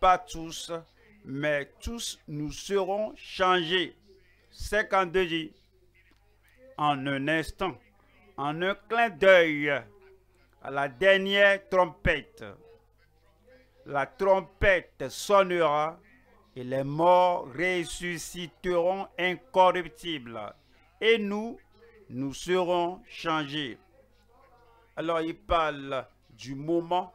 pas tous, mais tous nous serons changés. 52 dit, en un instant, en un clin d'œil, à la dernière trompette, la trompette sonnera et les morts ressusciteront incorruptibles et nous, nous serons changés. Alors il parle du moment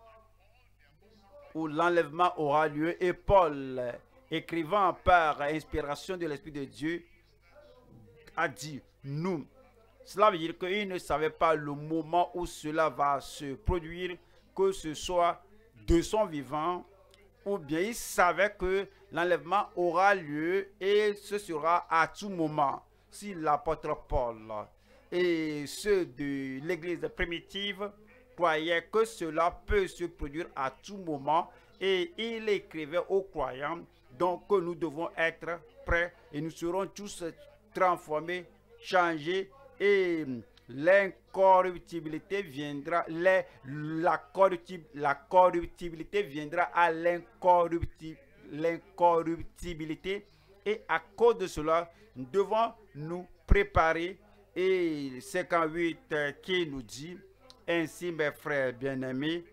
où l'enlèvement aura lieu et Paul, écrivant par inspiration de l'Esprit de Dieu, a dit nous. Cela veut dire qu'il ne savait pas le moment où cela va se produire, que ce soit de son vivant, ou bien il savait que l'enlèvement aura lieu et ce sera à tout moment. Si l'apôtre Paul et ceux de l'église primitive croyaient que cela peut se produire à tout moment et il écrivait aux croyants. Donc que nous devons être prêts et nous serons tous transformés, changés et l'incorruptibilité viendra, la, la corruptibilité viendra à l'incorruptibilité et à cause de cela, nous devons nous préparer. Et 58 qui nous dit, ainsi mes frères bien-aimés,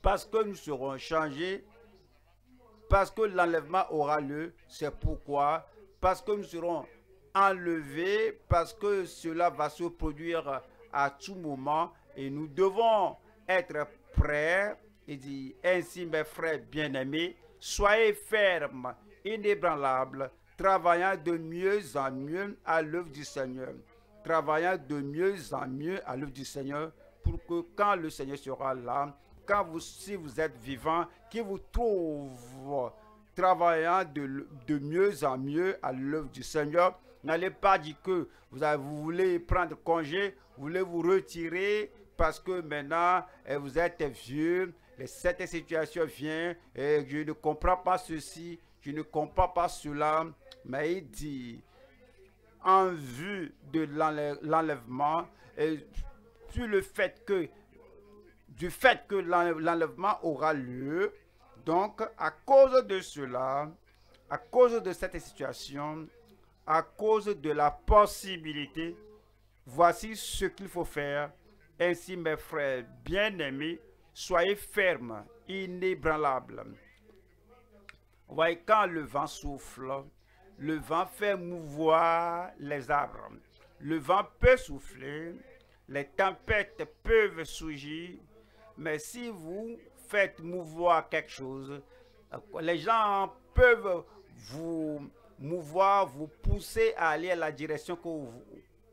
parce que nous serons changés, parce que l'enlèvement aura lieu, c'est pourquoi, parce que nous serons enlevés, parce que cela va se produire à tout moment et nous devons être prêts. Il dit, ainsi mes frères bien-aimés, soyez fermes, inébranlables, travaillant de mieux en mieux à l'œuvre du Seigneur. Travaillant de mieux en mieux à l'œuvre du Seigneur pour que quand le Seigneur sera là, quand vous, si vous êtes vivant, qu'il vous trouve travaillant de, de mieux en mieux à l'œuvre du Seigneur. N'allez pas dire que vous, avez, vous voulez prendre congé, vous voulez vous retirer parce que maintenant eh, vous êtes vieux, cette situation vient et je ne comprends pas ceci, je ne comprends pas cela, mais il dit, en vue de l'enlèvement, et le fait que, du fait que l'enlèvement aura lieu, donc à cause de cela, à cause de cette situation, à cause de la possibilité, voici ce qu'il faut faire. Ainsi, mes frères bien-aimés, soyez fermes, inébranlables voyez, quand le vent souffle, le vent fait mouvoir les arbres. Le vent peut souffler, les tempêtes peuvent surgir, mais si vous faites mouvoir quelque chose, les gens peuvent vous mouvoir, vous pousser à aller à la direction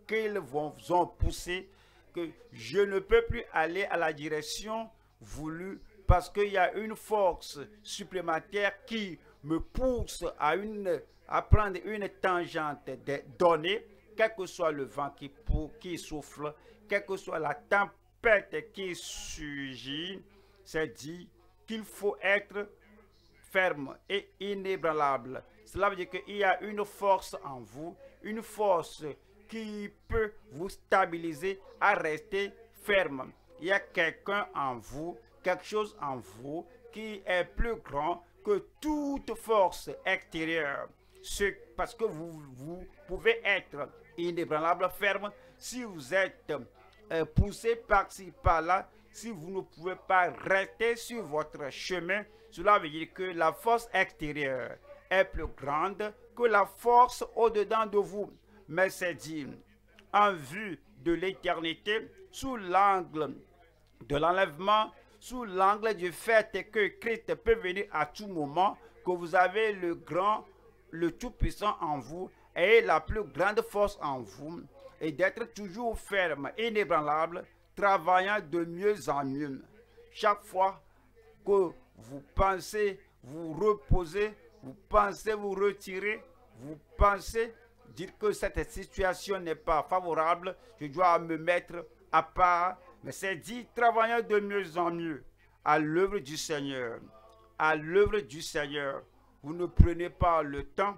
qu'ils vont vous ont poussé, que je ne peux plus aller à la direction voulue parce qu'il y a une force supplémentaire qui me pousse à, une, à prendre une tangente donnée, quel que soit le vent qui, qui souffle, quelle que soit la tempête qui surgit, c'est dit qu'il faut être ferme et inébranlable. Cela veut dire qu'il y a une force en vous, une force qui peut vous stabiliser à rester ferme. Il y a quelqu'un en vous quelque chose en vous qui est plus grand que toute force extérieure. Parce que vous, pouvez être inébranlable, ferme, si vous êtes euh, poussé par-ci, par-là, si vous ne pouvez pas rester sur votre chemin, cela veut dire que la force extérieure est plus grande que la force au-dedans de vous. Mais c'est dit, en vue de l'éternité, sous l'angle de l'enlèvement, sous l'angle du fait que Christ peut venir à tout moment, que vous avez le grand, le tout-puissant en vous et la plus grande force en vous, et d'être toujours ferme, inébranlable, travaillant de mieux en mieux. Chaque fois que vous pensez vous reposer, vous pensez vous retirer, vous pensez dire que cette situation n'est pas favorable, je dois me mettre à part mais c'est dit, travaillant de mieux en mieux à l'œuvre du Seigneur. À l'œuvre du Seigneur. Vous ne prenez pas le temps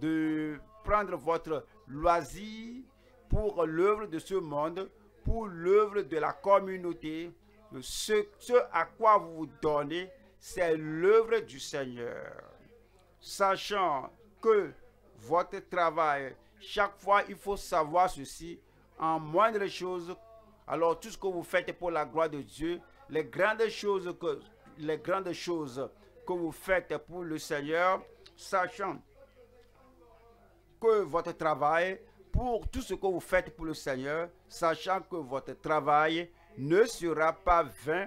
de prendre votre loisir pour l'œuvre de ce monde, pour l'œuvre de la communauté. Ce, à quoi vous vous donnez, c'est l'œuvre du Seigneur. Sachant que votre travail, chaque fois, il faut savoir ceci, en moindre chose, alors tout ce que vous faites pour la gloire de Dieu, les grandes choses que, les grandes choses que vous faites pour le Seigneur, sachant que votre travail, pour tout ce que vous faites pour le Seigneur, sachant que votre travail ne sera pas vain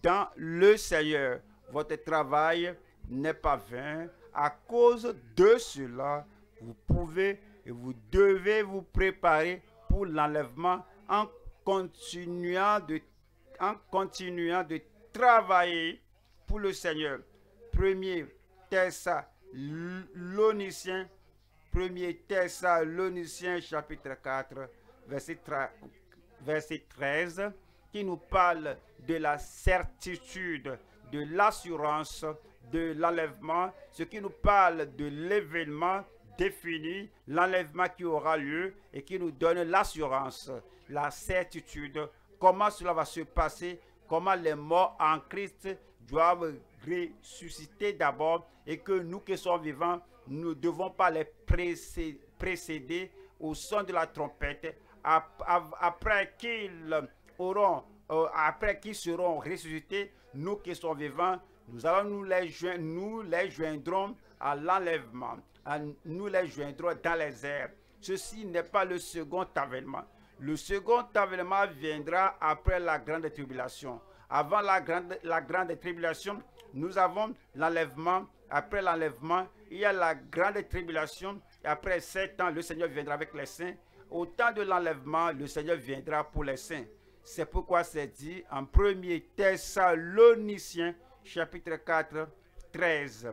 dans le Seigneur. Votre travail n'est pas vain. À cause de cela, vous pouvez et vous devez vous préparer pour l'enlèvement en continuant de, en continuant de travailler pour le Seigneur. Premier Thessaloniciens, premier Thessaloniciens chapitre 4, verset, verset 13, qui nous parle de la certitude, de l'assurance, de l'enlèvement, ce qui nous parle de l'événement défini, l'enlèvement qui aura lieu et qui nous donne l'assurance, la certitude, comment cela va se passer, comment les morts en Christ doivent ressusciter d'abord et que nous qui sommes vivants, nous ne devons pas les précéder au son de la trompette après qu'ils auront, euh, après qu'ils seront ressuscités, nous qui sommes vivants, nous allons nous les, nous les joindrons à l'enlèvement. Nous les joindrons dans les airs. Ceci n'est pas le second avènement. Le second avènement viendra après la grande tribulation. Avant la grande, la grande tribulation, nous avons l'enlèvement. Après l'enlèvement, il y a la grande tribulation. Et après sept ans, le Seigneur viendra avec les saints. Au temps de l'enlèvement, le Seigneur viendra pour les saints. C'est pourquoi c'est dit en 1 Thessaloniciens, chapitre 4, 13.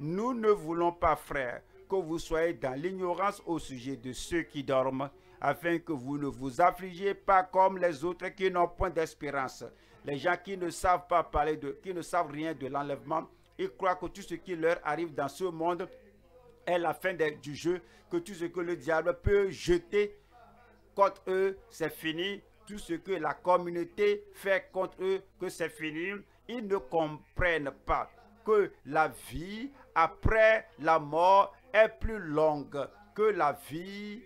Nous ne voulons pas, frères, que vous soyez dans l'ignorance au sujet de ceux qui dorment, afin que vous ne vous affligiez pas comme les autres qui n'ont point d'espérance. Les gens qui ne savent pas parler de, qui ne savent rien de l'enlèvement, ils croient que tout ce qui leur arrive dans ce monde est la fin du jeu, que tout ce que le diable peut jeter contre eux, c'est fini. Tout ce que la communauté fait contre eux, que c'est fini. Ils ne comprennent pas que la vie après la mort est plus longue que la vie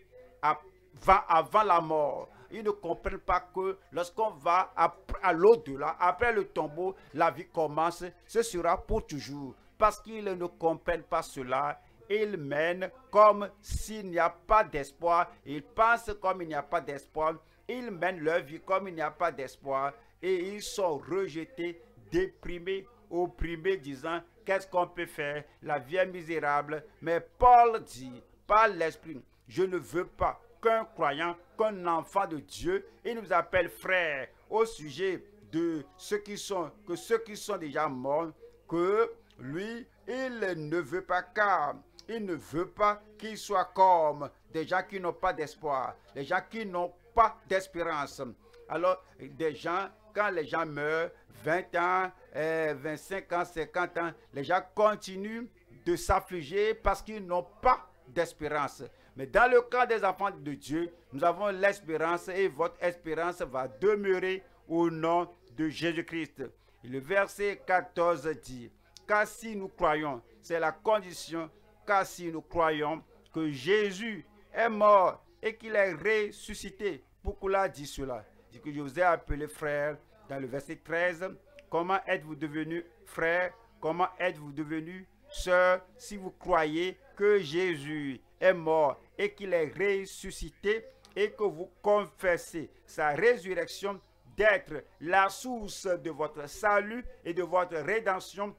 avant la mort. Ils ne comprennent pas que lorsqu'on va à l'au-delà, après le tombeau, la vie commence, ce sera pour toujours. Parce qu'ils ne comprennent pas cela, ils mènent comme s'il n'y a pas d'espoir. Ils pensent comme il n'y a pas d'espoir. Ils mènent leur vie comme il n'y a pas d'espoir. Et ils sont rejetés, déprimés, opprimés, disant qu'est-ce qu'on peut faire? La vie est misérable. Mais Paul dit, par l'Esprit, je ne veux pas qu'un croyant, qu'un enfant de Dieu, il nous appelle frère au sujet de ceux qui sont, que ceux qui sont déjà morts, que lui, il ne veut pas car il ne veut pas qu'il soit comme des gens qui n'ont pas d'espoir, des gens qui n'ont pas d'espérance. Alors, des gens, quand les gens meurent, 20 ans, 25 ans, 50 ans, les gens continuent de s'affliger parce qu'ils n'ont pas d'espérance. Mais dans le cas des enfants de Dieu, nous avons l'espérance et votre espérance va demeurer au nom de Jésus-Christ. Le verset 14 dit, car si nous croyons, c'est la condition, car si nous croyons que Jésus est mort et qu'il est ressuscité, pourquoi dit cela? Que je vous ai appelé frère dans le verset 13. Comment êtes-vous devenu frère? Comment êtes-vous devenu sœur si vous croyez que Jésus est mort et qu'il est ressuscité et que vous confessez sa résurrection d'être la source de votre salut et de votre rédemption.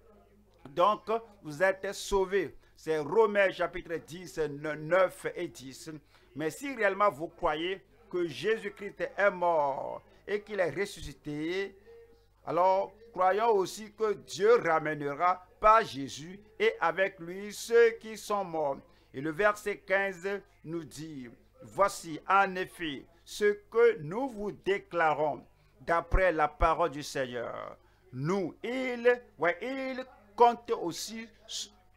Donc, vous êtes sauvés. C'est Romains chapitre 10, 9 et 10. Mais si réellement vous croyez que Jésus-Christ est mort et qu'il est ressuscité, alors croyons aussi que Dieu ramènera par Jésus et avec lui ceux qui sont morts. Et le verset 15 nous dit, voici en effet ce que nous vous déclarons d'après la parole du Seigneur. Nous, il, ouais, il compte aussi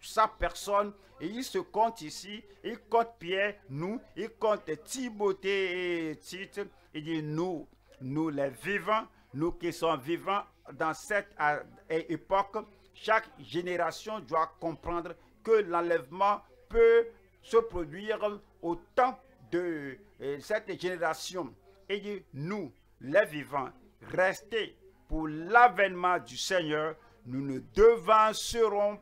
sa personne et il se compte ici, il compte Pierre, nous, il compte Timothée et Tite, il dit nous, nous les vivants, nous qui sommes vivants dans cette époque, chaque génération doit comprendre que l'enlèvement peut se produire au temps de euh, cette génération. Et nous, les vivants, rester pour l'avènement du Seigneur, nous ne devancerons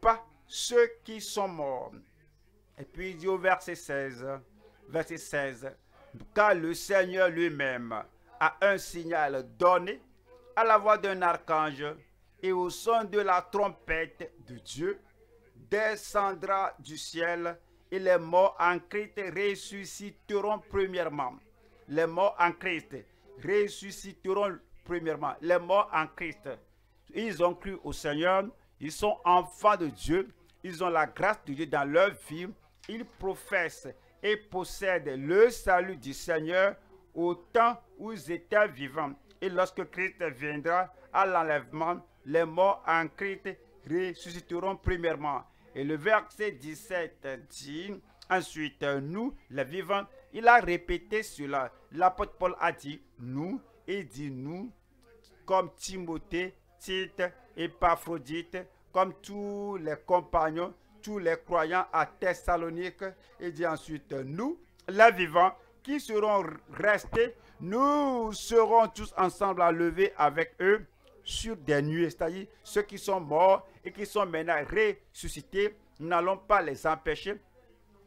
pas ceux qui sont morts. Et puis il dit au verset 16, verset 16, car le Seigneur lui-même a un signal donné à la voix d'un archange et au son de la trompette de Dieu, descendra du ciel et les morts en Christ ressusciteront premièrement. Les morts en Christ ressusciteront premièrement. Les morts en Christ. Ils ont cru au Seigneur. Ils sont enfants de Dieu. Ils ont la grâce de Dieu dans leur vie. Ils professent et possèdent le salut du Seigneur au temps où ils étaient vivants. Et lorsque Christ viendra à l'enlèvement, les morts en Christ ressusciteront premièrement. Et le verset 17 dit, ensuite, nous, les vivants, il a répété cela. L'apôtre Paul a dit, nous, et dit nous, comme Timothée, Tite, Épaphrodite, comme tous les compagnons, tous les croyants à Thessalonique, et dit ensuite, nous, les vivants, qui seront restés, nous serons tous ensemble à lever avec eux sur des nuées, c'est-à-dire ceux qui sont morts et qui sont maintenant ressuscités, nous n'allons pas les empêcher,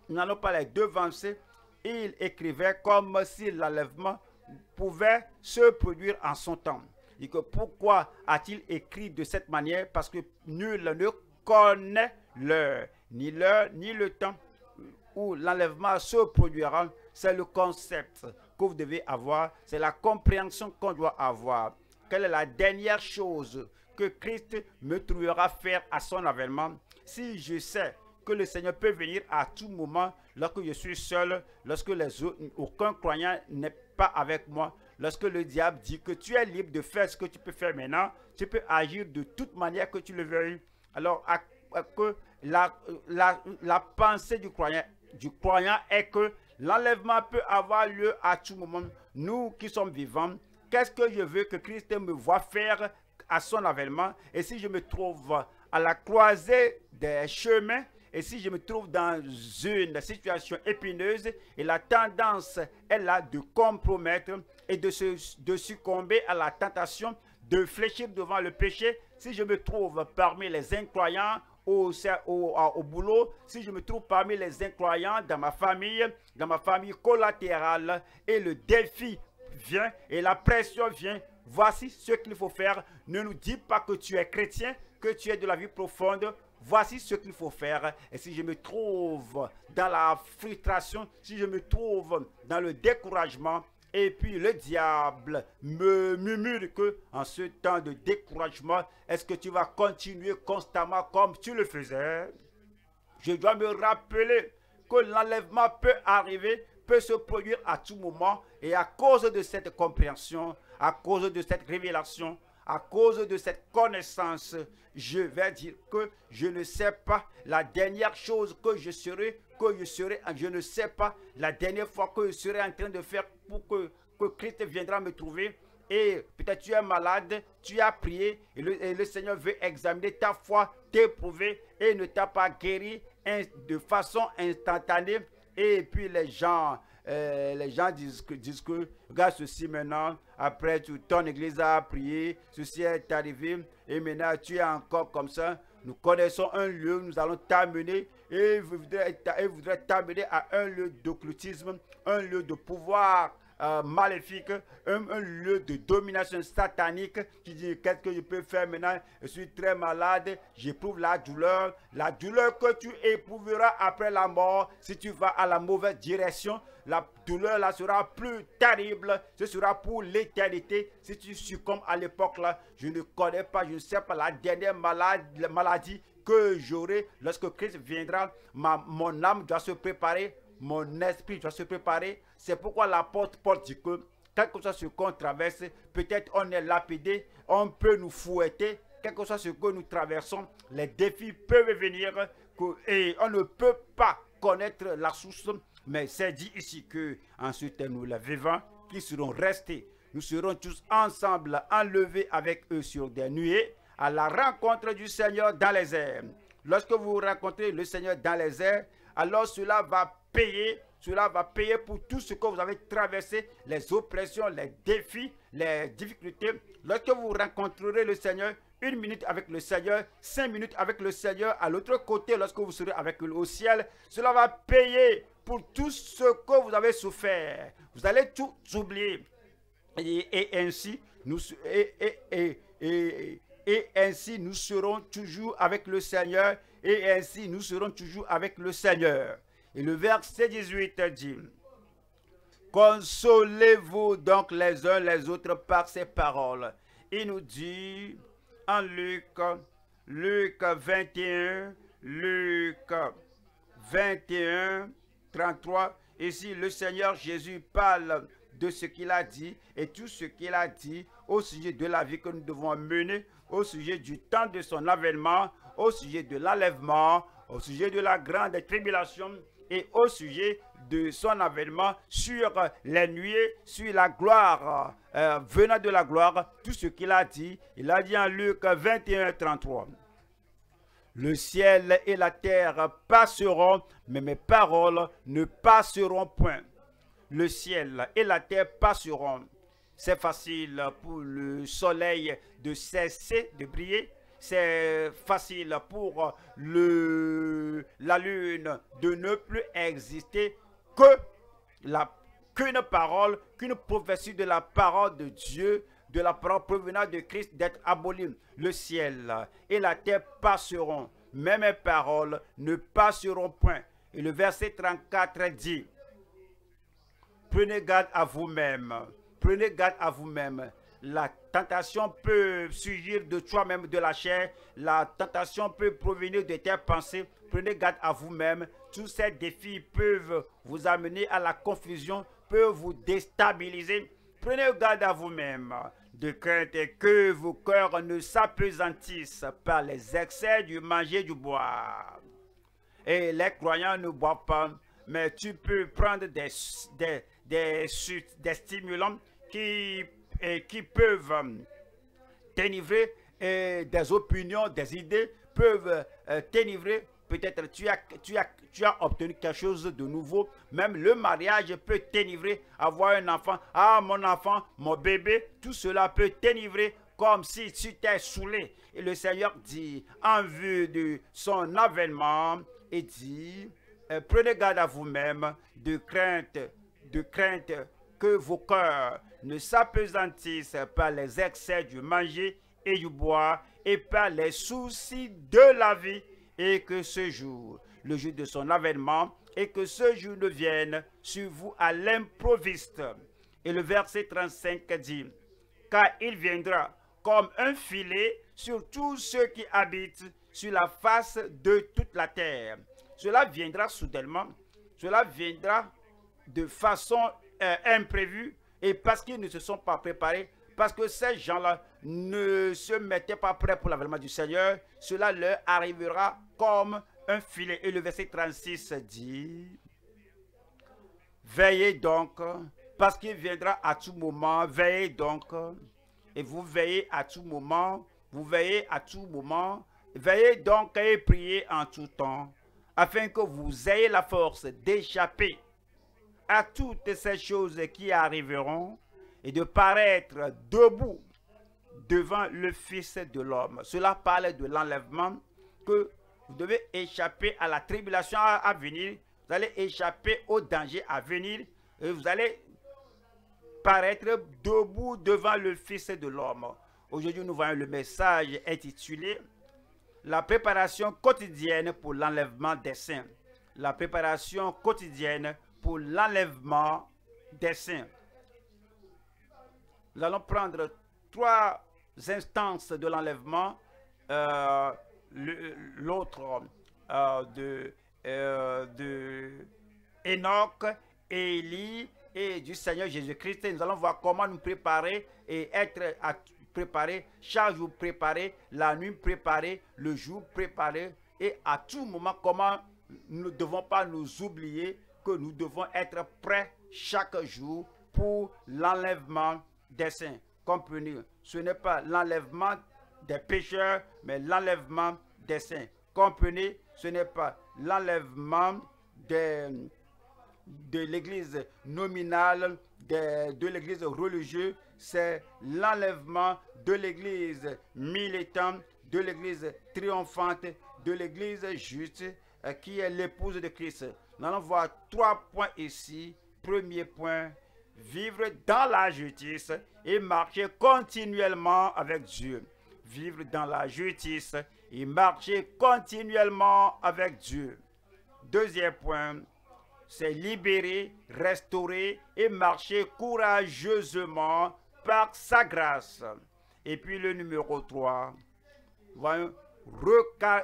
nous n'allons pas les devancer. Il écrivait comme si l'enlèvement pouvait se produire en son temps. Et que pourquoi a-t-il écrit de cette manière? Parce que nul ne connaît l'heure, ni l'heure, ni le temps où l'enlèvement se produira. C'est le concept que vous devez avoir, c'est la compréhension qu'on doit avoir quelle est la dernière chose que Christ me trouvera faire à son avènement? Si je sais que le Seigneur peut venir à tout moment lorsque je suis seul, lorsque les autres, aucun croyant n'est pas avec moi, lorsque le diable dit que tu es libre de faire ce que tu peux faire maintenant, tu peux agir de toute manière que tu le veuilles. Alors, que la, pensée du croyant, du croyant est que l'enlèvement peut avoir lieu à tout moment. Nous qui sommes vivants, Qu'est-ce que je veux que Christ me voit faire à son avènement? Et si je me trouve à la croisée des chemins, et si je me trouve dans une situation épineuse et la tendance est là de compromettre et de, se, de succomber à la tentation de fléchir devant le péché, si je me trouve parmi les incroyants au, au, au, boulot, si je me trouve parmi les incroyants dans ma famille, dans ma famille collatérale, et le défi vient et la pression vient. Voici ce qu'il faut faire. Ne nous dis pas que tu es chrétien, que tu es de la vie profonde. Voici ce qu'il faut faire. Et si je me trouve dans la frustration, si je me trouve dans le découragement, et puis le diable me murmure que en ce temps de découragement, est-ce que tu vas continuer constamment comme tu le faisais? Je dois me rappeler que l'enlèvement peut arriver peut se produire à tout moment. Et à cause de cette compréhension, à cause de cette révélation, à cause de cette connaissance, je vais dire que je ne sais pas la dernière chose que je serai, que je serai, je ne sais pas la dernière fois que je serai en train de faire pour que, que Christ viendra me trouver. Et peut-être tu es malade, tu as prié et le, et le Seigneur veut examiner ta foi, t'éprouver et ne t'a pas guéri de façon instantanée et puis les gens, euh, les gens disent que, disent que, regarde ceci maintenant, après tout, ton église a prié, ceci est arrivé, et maintenant tu es encore comme ça. Nous connaissons un lieu, nous allons t'amener. Et voudrez t'amener à un lieu d'occultisme, un lieu de pouvoir euh, maléfique, un, lieu de domination satanique qui dit qu'est-ce que je peux faire maintenant? Je suis très malade, j'éprouve la douleur, la douleur que tu éprouveras après la mort si tu vas à la mauvaise direction. La douleur là sera plus terrible, ce sera pour l'éternité. Si tu succombes à l'époque là, je ne connais pas, je ne sais pas la dernière maladie que j'aurai lorsque Christ viendra. Ma, mon âme doit se préparer mon esprit doit se préparer. C'est pourquoi l'apôtre Paul dit que, quel que soit ce qu'on traverse, peut-être on est lapidé, on peut nous fouetter, quel que soit ce que nous traversons, les défis peuvent venir et on ne peut pas connaître la source. Mais c'est dit ici que ensuite nous les vivants qui seront restés, nous serons tous ensemble enlevés avec eux sur des nuées à la rencontre du Seigneur dans les airs. Lorsque vous rencontrez le Seigneur dans les airs, alors cela va payer, cela va payer pour tout ce que vous avez traversé, les oppressions, les défis, les difficultés. Lorsque vous rencontrerez le Seigneur, une minute avec le Seigneur, cinq minutes avec le Seigneur, à l'autre côté, lorsque vous serez avec lui au ciel, cela va payer pour tout ce que vous avez souffert. Vous allez tout oublier. Et, ainsi, nous, et, et ainsi, nous serons toujours avec le Seigneur. Et ainsi, nous serons toujours avec le Seigneur. Et le verset 18 dit, Consolez-vous donc les uns les autres par ces paroles. Il nous dit en Luc, Luc 21, Luc 21, 33, ici le Seigneur Jésus parle de ce qu'il a dit et tout ce qu'il a dit au sujet de la vie que nous devons mener, au sujet du temps de son avènement, au sujet de l'enlèvement, au sujet de la grande tribulation et au sujet de son avènement sur les nuées, sur la gloire, euh, venant de la gloire, tout ce qu'il a dit. Il a dit en Luc 21, 33. Le ciel et la terre passeront, mais mes paroles ne passeront point. Le ciel et la terre passeront. C'est facile pour le soleil de cesser de briller. C'est facile pour la lune de ne plus exister que la qu'une parole, qu'une prophétie de la parole de Dieu, de la parole provenant de Christ d'être abolie. Le ciel et la terre passeront, mais mes paroles ne passeront point. Et le verset 34 dit, Prenez garde à vous-même, prenez garde à vous-même. La tentation peut surgir de toi-même, de la chair. La tentation peut provenir de tes pensées. Prenez garde à vous-même. Tous ces défis peuvent vous amener à la confusion, peuvent vous déstabiliser. Prenez garde à vous-même de crainte que vos cœurs ne s'apesantissent par les excès du manger du bois. Et les croyants ne boivent pas, mais tu peux prendre des, des, des, des stimulants qui, qui peuvent euh, t'enivrer et des opinions, des idées peuvent euh, t'enivrer. Peut-être tu as, tu, as, tu as obtenu quelque chose de nouveau. Même le mariage peut t'enivrer. Avoir un enfant, ah mon enfant, mon bébé, tout cela peut t'enivrer comme si tu t'es saoulé. Et le Seigneur dit, en vue de son avènement, et dit, euh, prenez garde à vous-même de crainte, de crainte que vos cœurs ne s'apesantissent par les excès du manger et du bois et par les soucis de la vie et que ce jour, le jour de son avènement, et que ce jour ne vienne sur vous à l'improviste. Et le verset 35 dit, car il viendra comme un filet sur tous ceux qui habitent sur la face de toute la terre. Cela viendra soudainement, cela viendra de façon euh, imprévue et parce qu'ils ne se sont pas préparés, parce que ces gens-là ne se mettaient pas prêts pour l'avènement du Seigneur, cela leur arrivera comme un filet. Et le verset 36 dit, Veillez donc, parce qu'il viendra à tout moment, veillez donc, et vous veillez à tout moment, vous veillez à tout moment, veillez donc et priez en tout temps, afin que vous ayez la force d'échapper à toutes ces choses qui arriveront et de paraître debout devant le Fils de l'homme. Cela parle de l'enlèvement que vous devez échapper à la tribulation à, venir. Vous allez échapper au danger à venir. Et vous allez paraître debout devant le Fils de l'homme. Aujourd'hui, nous voyons le message intitulé La préparation quotidienne pour l'enlèvement des saints. La préparation quotidienne pour l'enlèvement des saints. Nous allons prendre trois instances de l'enlèvement. Euh, l'autre euh, de, euh, de Enoch, Élie et du Seigneur Jésus-Christ. Nous allons voir comment nous préparer et être à préparer, chaque jour préparé, la nuit préparée, le jour préparé et à tout moment comment nous ne devons pas nous oublier que nous devons être prêts chaque jour pour l'enlèvement des saints. Comprenez, ce n'est pas l'enlèvement des pécheurs, mais l'enlèvement des saints. Comprenez, ce n'est pas l'enlèvement de l'église nominale, de, l'église religieuse, c'est l'enlèvement de l'église militante, de l'église triomphante, de l'église juste, euh, qui est l'épouse de Christ. Nous allons voir trois points ici. Premier point, vivre dans la justice et marcher continuellement avec Dieu. Vivre dans la justice et marcher continuellement avec Dieu. Deuxième point, c'est libérer, restaurer et marcher courageusement par sa grâce. Et puis le numéro 3,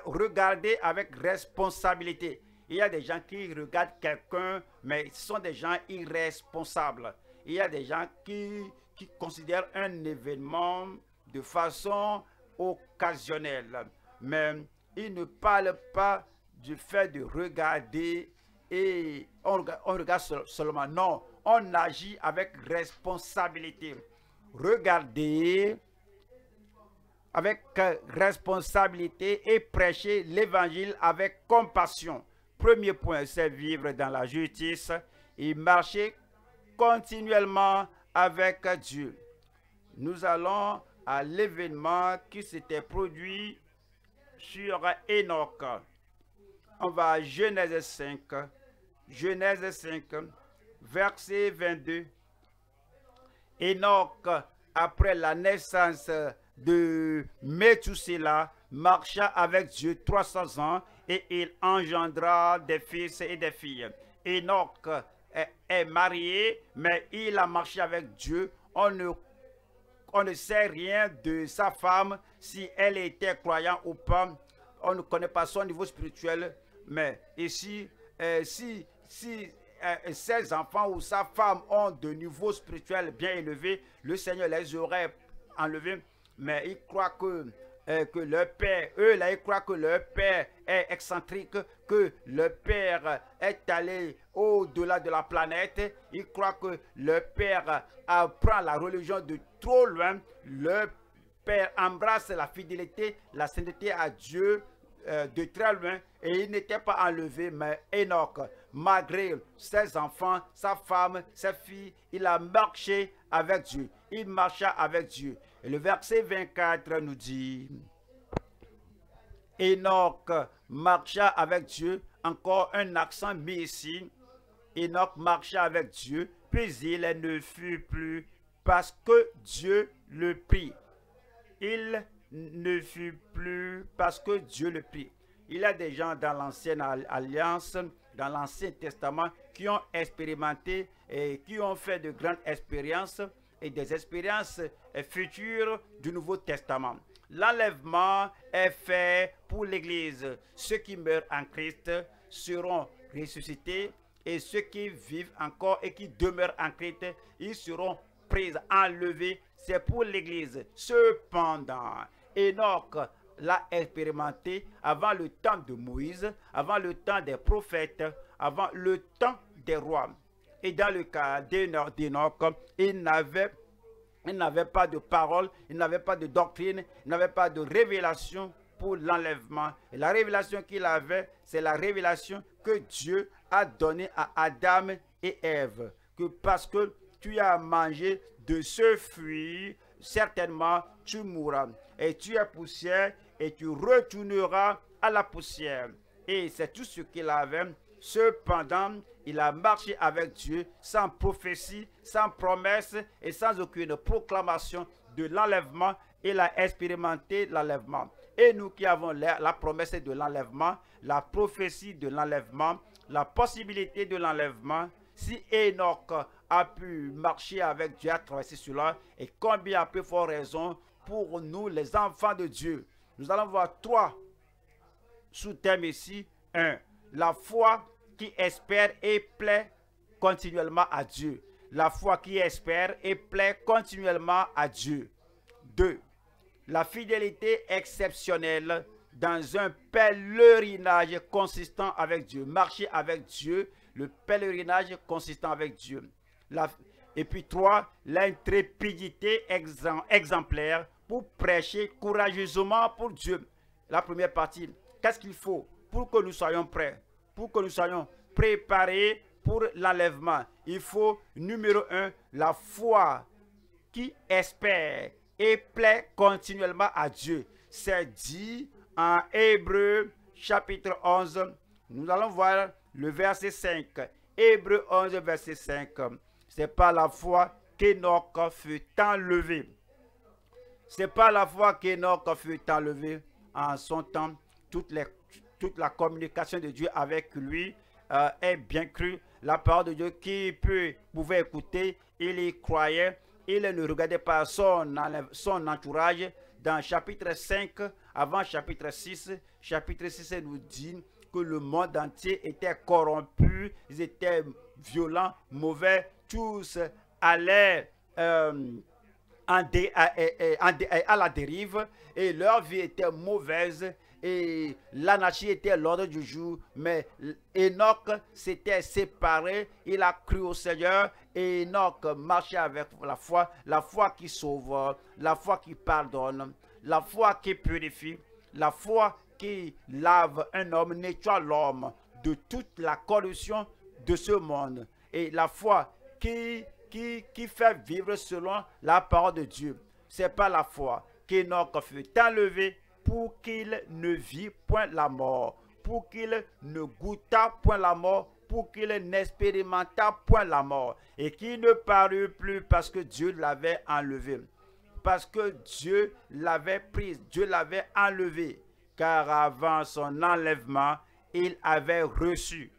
regarder avec responsabilité. Il y a des gens qui regardent quelqu'un, mais ce sont des gens irresponsables. Il y a des gens qui, considèrent un événement de façon occasionnelle. Mais ils ne parlent pas du fait de regarder et on, on regarde seulement. Non, on agit avec responsabilité. Regardez avec responsabilité et prêcher l'évangile avec compassion. Premier point, c'est vivre dans la justice et marcher continuellement avec Dieu. Nous allons à l'événement qui s'était produit sur Enoch. On va à Genèse 5. Genèse 5, verset 22. Enoch, après la naissance de Methuselah, marcha avec Dieu 300 ans et il engendra des fils et des filles. Enoch est, marié, mais il a marché avec Dieu. On ne, on sait rien de sa femme, si elle était croyante ou pas. On ne connaît pas son niveau spirituel. Mais ici, euh, si, euh, ses enfants ou sa femme ont de niveau spirituel bien élevé, le Seigneur les aurait enlevés. Mais il croit que euh, que leur père, eux là, ils croient que leur père est excentrique, que leur père est allé au-delà de la planète. Ils croient que leur père apprend la religion de trop loin. Leur père embrasse la fidélité, la sainteté à Dieu euh, de très loin et il n'était pas enlevé, mais Enoch, malgré ses enfants, sa femme, ses filles, il a marché avec Dieu. Il marcha avec Dieu. Le verset 24 nous dit, Enoch marcha avec Dieu, encore un accent mis ici. Enoch marcha avec Dieu, puis il ne fut plus parce que Dieu le prit. Il ne fut plus parce que Dieu le prit. Il y a des gens dans l'ancienne alliance, dans l'Ancien Testament, qui ont expérimenté et qui ont fait de grandes expériences et des expériences futures du Nouveau Testament. L'enlèvement est fait pour l'Église. Ceux qui meurent en Christ seront ressuscités et ceux qui vivent encore et qui demeurent en Christ, ils seront pris, enlevés. C'est pour l'Église. Cependant, Enoch l'a expérimenté avant le temps de Moïse, avant le temps des prophètes, avant le temps des rois. Et dans le cas d'Enoch, il n'avait il n'avait pas de parole, il n'avait pas de doctrine, il n'avait pas de révélation pour l'enlèvement. Et la révélation qu'il avait, c'est la révélation que Dieu a donnée à Adam et Ève. Que parce que tu as mangé de ce fruit, certainement tu mourras. Et tu es poussière et tu retourneras à la poussière. Et c'est tout ce qu'il avait Cependant, il a marché avec Dieu sans prophétie, sans promesse et sans aucune proclamation de l'enlèvement. Il a expérimenté l'enlèvement. Et nous qui avons la, promesse de l'enlèvement, la prophétie de l'enlèvement, la possibilité de l'enlèvement, si Enoch a pu marcher avec Dieu à travers cela, et combien a peu fort raison pour nous, les enfants de Dieu. Nous allons voir trois sous-thèmes ici. Un, la foi qui espère et plaît continuellement à Dieu. La foi qui espère et plaît continuellement à Dieu. 2. La fidélité exceptionnelle dans un pèlerinage consistant avec Dieu. Marcher avec Dieu, le pèlerinage consistant avec Dieu. La, Et puis trois, l'intrépidité exemplaire pour prêcher courageusement pour Dieu. La première partie, qu'est-ce qu'il faut pour que nous soyons prêts, pour que nous soyons préparés pour l'enlèvement Il faut, numéro un, la foi qui espère et plaît continuellement à Dieu. C'est dit en Hébreu chapitre 11. Nous allons voir le verset 5. Hébreu 11, verset 5. C'est pas la foi qu'Enoch fut enlevé. C'est pas la foi qu'Enoch fut enlevé en son temps. Toute, les, toute la communication de Dieu avec lui euh, est bien crue. La parole de Dieu qui peut, pouvait écouter, il y croyait. Il ne regardait pas son, son entourage. Dans chapitre 5, avant chapitre 6, chapitre 6 nous dit que le monde entier était corrompu, ils étaient violents, mauvais, tous allaient euh, à, la dérive et leur vie était mauvaise et l'anarchie était l'ordre du jour. Mais Enoch s'était séparé, il a cru au Seigneur et Enoch marchait avec la foi, la foi qui sauve, la foi qui pardonne, la foi qui purifie, la foi qui lave un homme, nettoie l'homme de toute la corruption de ce monde. Et la foi qui, qui, qui fait vivre selon la parole de Dieu. C'est pas la foi qu'Enoch fut enlevé pour qu'il ne vit point la mort, pour qu'il ne goûta point la mort, pour qu'il n'expérimenta point la mort, et qui ne parut plus parce que Dieu l'avait enlevé. Parce que Dieu l'avait prise, Dieu l'avait enlevé, car avant son enlèvement, il avait reçu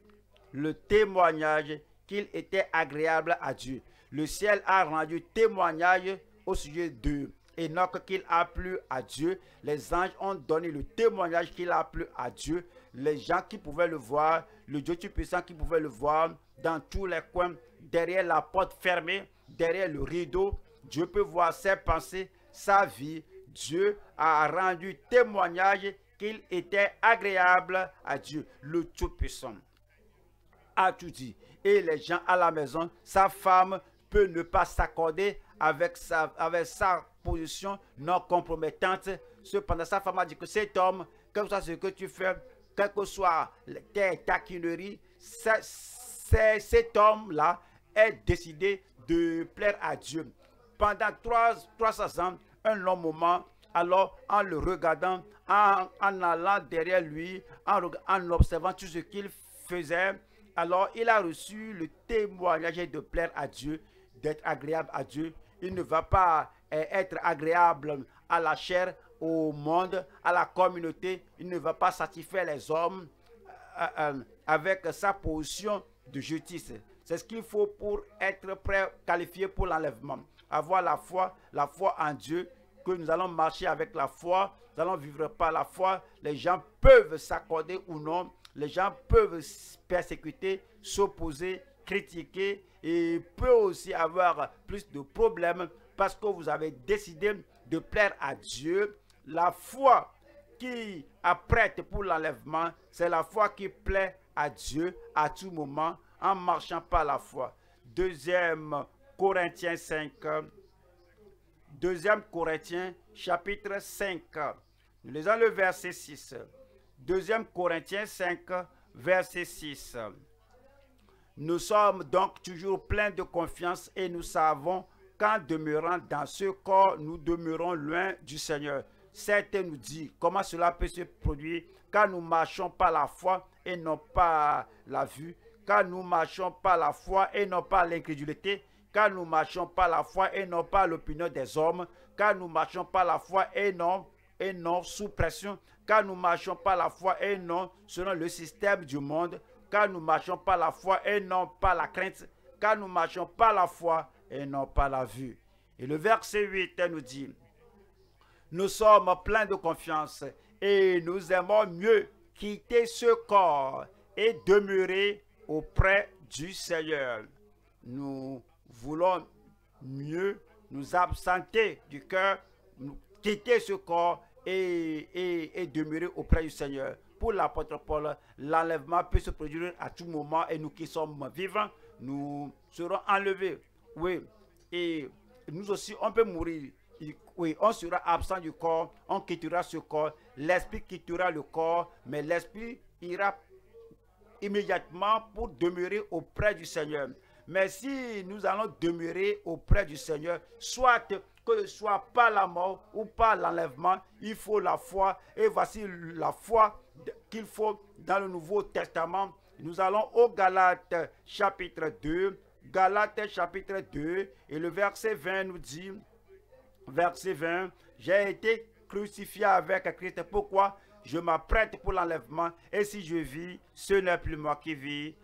le témoignage qu'il était agréable à Dieu. Le ciel a rendu témoignage au sujet d'eux. Enoch qu'il a plu à Dieu. Les anges ont donné le témoignage qu'il a plu à Dieu. Les gens qui pouvaient le voir, le Dieu Tout-Puissant qui pouvait le voir dans tous les coins, derrière la porte fermée, derrière le rideau. Dieu peut voir ses pensées, sa vie. Dieu a rendu témoignage qu'il était agréable à Dieu, le Tout-Puissant. A tout dit. Et les gens à la maison, sa femme peut ne pas s'accorder avec sa, avec sa position non compromettante. Cependant, sa femme a dit que cet homme, quel que soit ce que tu fais, quelle que soit tes taquineries, cet homme-là est décidé de plaire à Dieu. Pendant trois, 300 ans, un long moment, alors en le regardant, en, allant derrière lui, en, en observant tout ce qu'il faisait, alors il a reçu le témoignage de plaire à Dieu, d'être agréable à Dieu. Il ne va pas être agréable à la chair, au monde, à la communauté. Il ne va pas satisfaire les hommes euh, euh, avec sa position de justice. C'est ce qu'il faut pour être prêt, qualifié pour l'enlèvement. Avoir la foi, la foi en Dieu, que nous allons marcher avec la foi, nous allons vivre par la foi. Les gens peuvent s'accorder ou non, les gens peuvent persécuter, s'opposer, critiquer et peut aussi avoir plus de problèmes parce que vous avez décidé de plaire à Dieu. La foi qui apprête pour l'enlèvement, c'est la foi qui plaît à Dieu à tout moment en marchant par la foi. Deuxième Corinthiens 5. Deuxième Corinthiens chapitre 5. Nous lisons le verset 6. Deuxième Corinthiens 5, verset 6. Nous sommes donc toujours pleins de confiance et nous savons qu'en demeurant dans ce corps, nous demeurons loin du Seigneur. Certains nous disent comment cela peut se produire car nous marchons par la foi et non pas la vue, car nous marchons par la foi et non pas l'incrédulité, car nous marchons par la foi et non pas l'opinion des hommes, car nous marchons par la foi et non, et non sous pression, car nous marchons par la foi et non selon le système du monde, car nous marchons par la foi et non par la crainte, car nous marchons par la foi et non pas la vue. Et le verset 8 nous dit, nous sommes pleins de confiance et nous aimons mieux quitter ce corps et demeurer auprès du Seigneur. Nous voulons mieux nous absenter du cœur, quitter ce corps et, et, et demeurer auprès du Seigneur. Pour l'apôtre Paul, l'enlèvement peut se produire à tout moment et nous qui sommes vivants, nous serons enlevés Oui. Et nous aussi, on peut mourir. Oui, on sera absent du corps, on quittera ce corps, l'esprit quittera le corps, mais l'esprit ira immédiatement pour demeurer auprès du Seigneur. Mais si nous allons demeurer auprès du Seigneur, soit que ce soit pas la mort ou pas l'enlèvement, il faut la foi. Et voici la foi qu'il faut dans le Nouveau Testament. Nous allons au Galates chapitre 2. Galates chapitre 2 et le verset 20 nous dit, verset 20, j'ai été crucifié avec Christ. Pourquoi? Je m'apprête pour l'enlèvement. Et si je vis, ce n'est plus moi qui vis.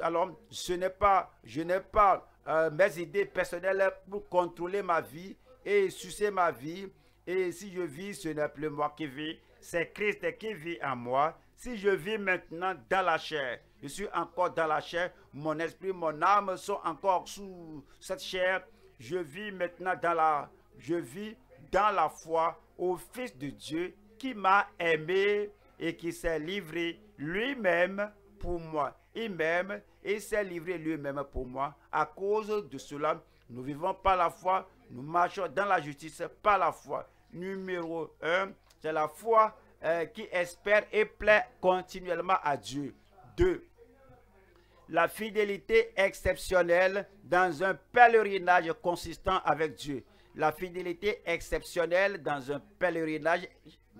alors, ce n'est pas, je n'ai pas euh, mes idées personnelles pour contrôler ma vie et sucer ma vie. Et si je vis, ce n'est plus moi qui vis, c'est Christ qui vit en moi. Si je vis maintenant dans la chair, je suis encore dans la chair, mon esprit, mon âme sont encore sous cette chair. Je vis maintenant dans la, je vis dans la foi au Fils de Dieu qui m'a aimé et qui s'est livré lui-même pour moi. Il m'aime et s'est livré lui-même pour moi. À cause de cela, nous vivons par la foi, nous marchons dans la justice par la foi. Numéro un, c'est la foi euh, qui espère et plaît continuellement à Dieu. Deux, la fidélité exceptionnelle dans un pèlerinage consistant avec Dieu. La fidélité exceptionnelle dans un pèlerinage,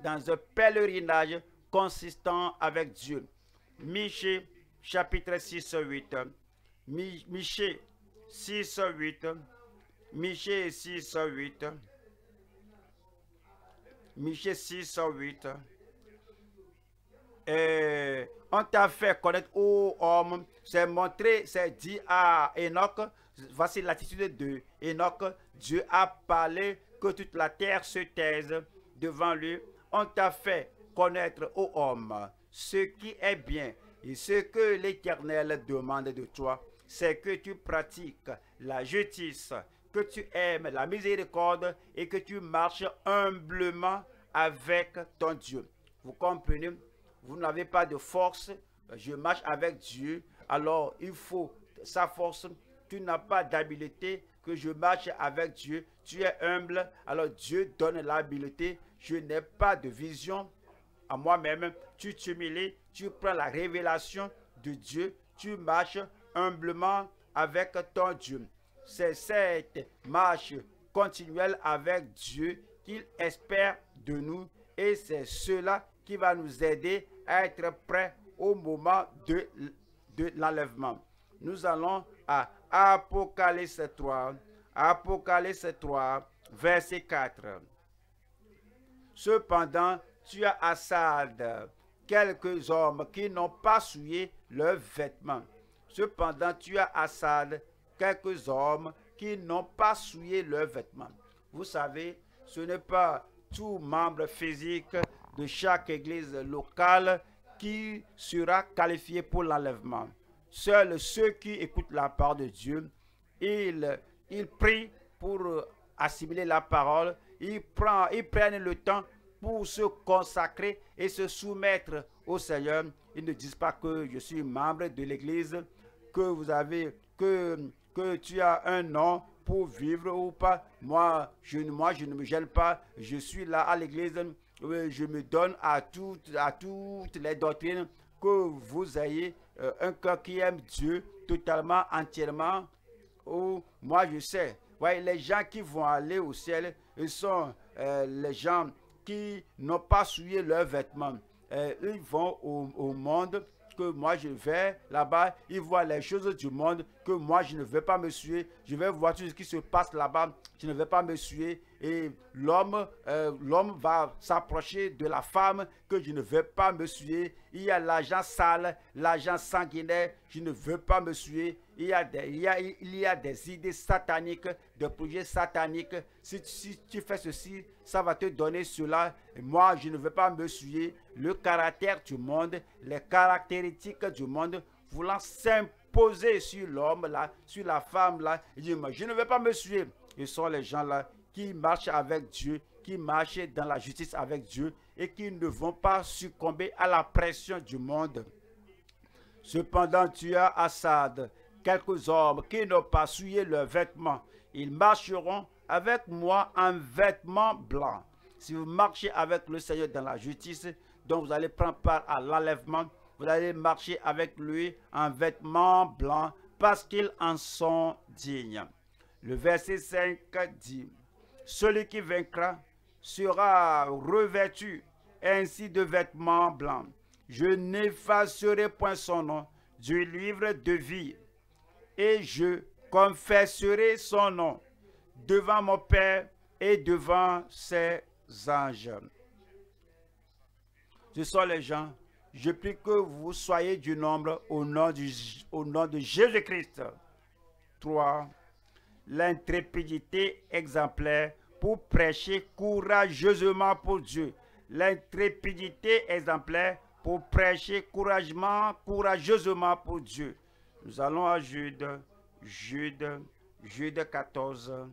dans un pèlerinage consistant avec Dieu. Michée chapitre 6, 8. Michée 6, 8. Michée 6, 8. Michée 6, 8. Et on t'a fait connaître, ô homme, c'est montré, c'est dit à Enoch, voici l'attitude de Enoch, Dieu a parlé que toute la terre se taise devant lui. On t'a fait connaître, ô homme, ce qui est bien et ce que l'Éternel demande de toi, c'est que tu pratiques la justice, que tu aimes la miséricorde et que tu marches humblement avec ton Dieu. Vous comprenez? Vous n'avez pas de force. Je marche avec Dieu. Alors, il faut sa force. Tu n'as pas d'habileté. Que je marche avec Dieu. Tu es humble. Alors, Dieu donne l'habileté. Je n'ai pas de vision à moi-même. Tu t'humilies tu prends la révélation de Dieu, tu marches humblement avec ton Dieu. C'est cette marche continuelle avec Dieu qu'il espère de nous et c'est cela qui va nous aider à être prêts au moment de, de l'enlèvement. Nous allons à Apocalypse 3, Apocalypse 3, verset 4. Cependant, tu as Assad, quelques hommes qui n'ont pas souillé leurs vêtements. Cependant, tu as Assad, quelques hommes qui n'ont pas souillé leurs vêtements. Vous savez, ce n'est pas tout membre physique de chaque église locale qui sera qualifié pour l'enlèvement. Seuls ceux qui écoutent la parole de Dieu, ils, ils prient pour assimiler la parole, ils, prennent, ils prennent le temps pour se consacrer et se soumettre au Seigneur. Ils ne disent pas que je suis membre de l'Église, que vous avez, que, que tu as un nom pour vivre ou pas. Moi je, moi, je ne me gêne pas. Je suis là à l'Église. Je me donne à toutes, à toutes les doctrines que vous ayez euh, un cœur qui aime Dieu totalement, entièrement. Ou moi, je sais. Ouais, les gens qui vont aller au ciel, ils sont euh, les gens qui n'ont pas souillé leurs vêtements. Euh, ils vont au, monde que moi je vais là-bas, ils voient les choses du monde que moi je ne vais pas me suer. Je vais voir tout ce qui se passe là-bas, je ne vais pas me suer. Et l'homme, euh, va s'approcher de la femme que je ne vais pas me suer. Il y a l'argent sale, l'argent sanguinaire, je ne veux pas me suer. Il y, a des, il, y a, il y a des idées sataniques, des projets sataniques. Si, si, tu fais ceci, ça va te donner cela. Moi, je ne veux pas me suer. Le caractère du monde, les caractéristiques du monde, voulant s'imposer sur l'homme là, sur la femme là. je ne veux pas me suer. Ce sont les gens là qui marchent avec Dieu, qui marchent dans la justice avec Dieu et qui ne vont pas succomber à la pression du monde. Cependant, tu as Assad, quelques hommes qui n'ont pas souillé leurs vêtements. Ils marcheront avec moi en vêtements blancs. Si vous marchez avec le Seigneur dans la justice, donc vous allez prendre part à l'enlèvement, vous allez marcher avec lui en vêtements blancs parce qu'ils en sont dignes. Le verset 5 dit, Celui qui vaincra sera revêtu ainsi de vêtements blancs. Je n'effacerai point son nom du livre de vie et je confesserai son nom devant mon Père et devant ses anges. Ce sont les gens. Je prie que vous soyez du nombre au nom, du, au nom de Jésus-Christ. 3. L'intrépidité exemplaire pour prêcher courageusement pour Dieu. L'intrépidité exemplaire pour prêcher courageusement, courageusement pour Dieu. Nous allons à Jude, Jude, Jude 14,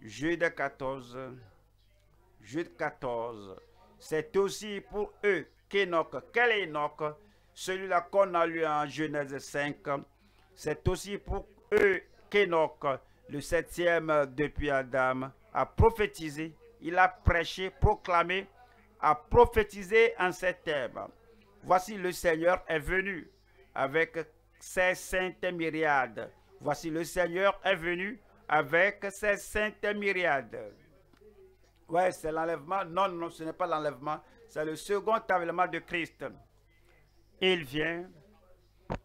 Jude 14, Jude 14. C'est aussi pour eux qu'Enoch, quel Enoch Celui-là qu'on a lu en Genèse 5. C'est aussi pour eux qu'Enoch, le septième depuis Adam, a prophétisé. Il a prêché, proclamé, a prophétisé en ces termes. Voici le Seigneur est venu avec ses saintes myriades. Voici le Seigneur est venu avec ses saintes myriades. Ouais, c'est l'enlèvement. Non, non, ce n'est pas l'enlèvement. C'est le second avènement de Christ. Il vient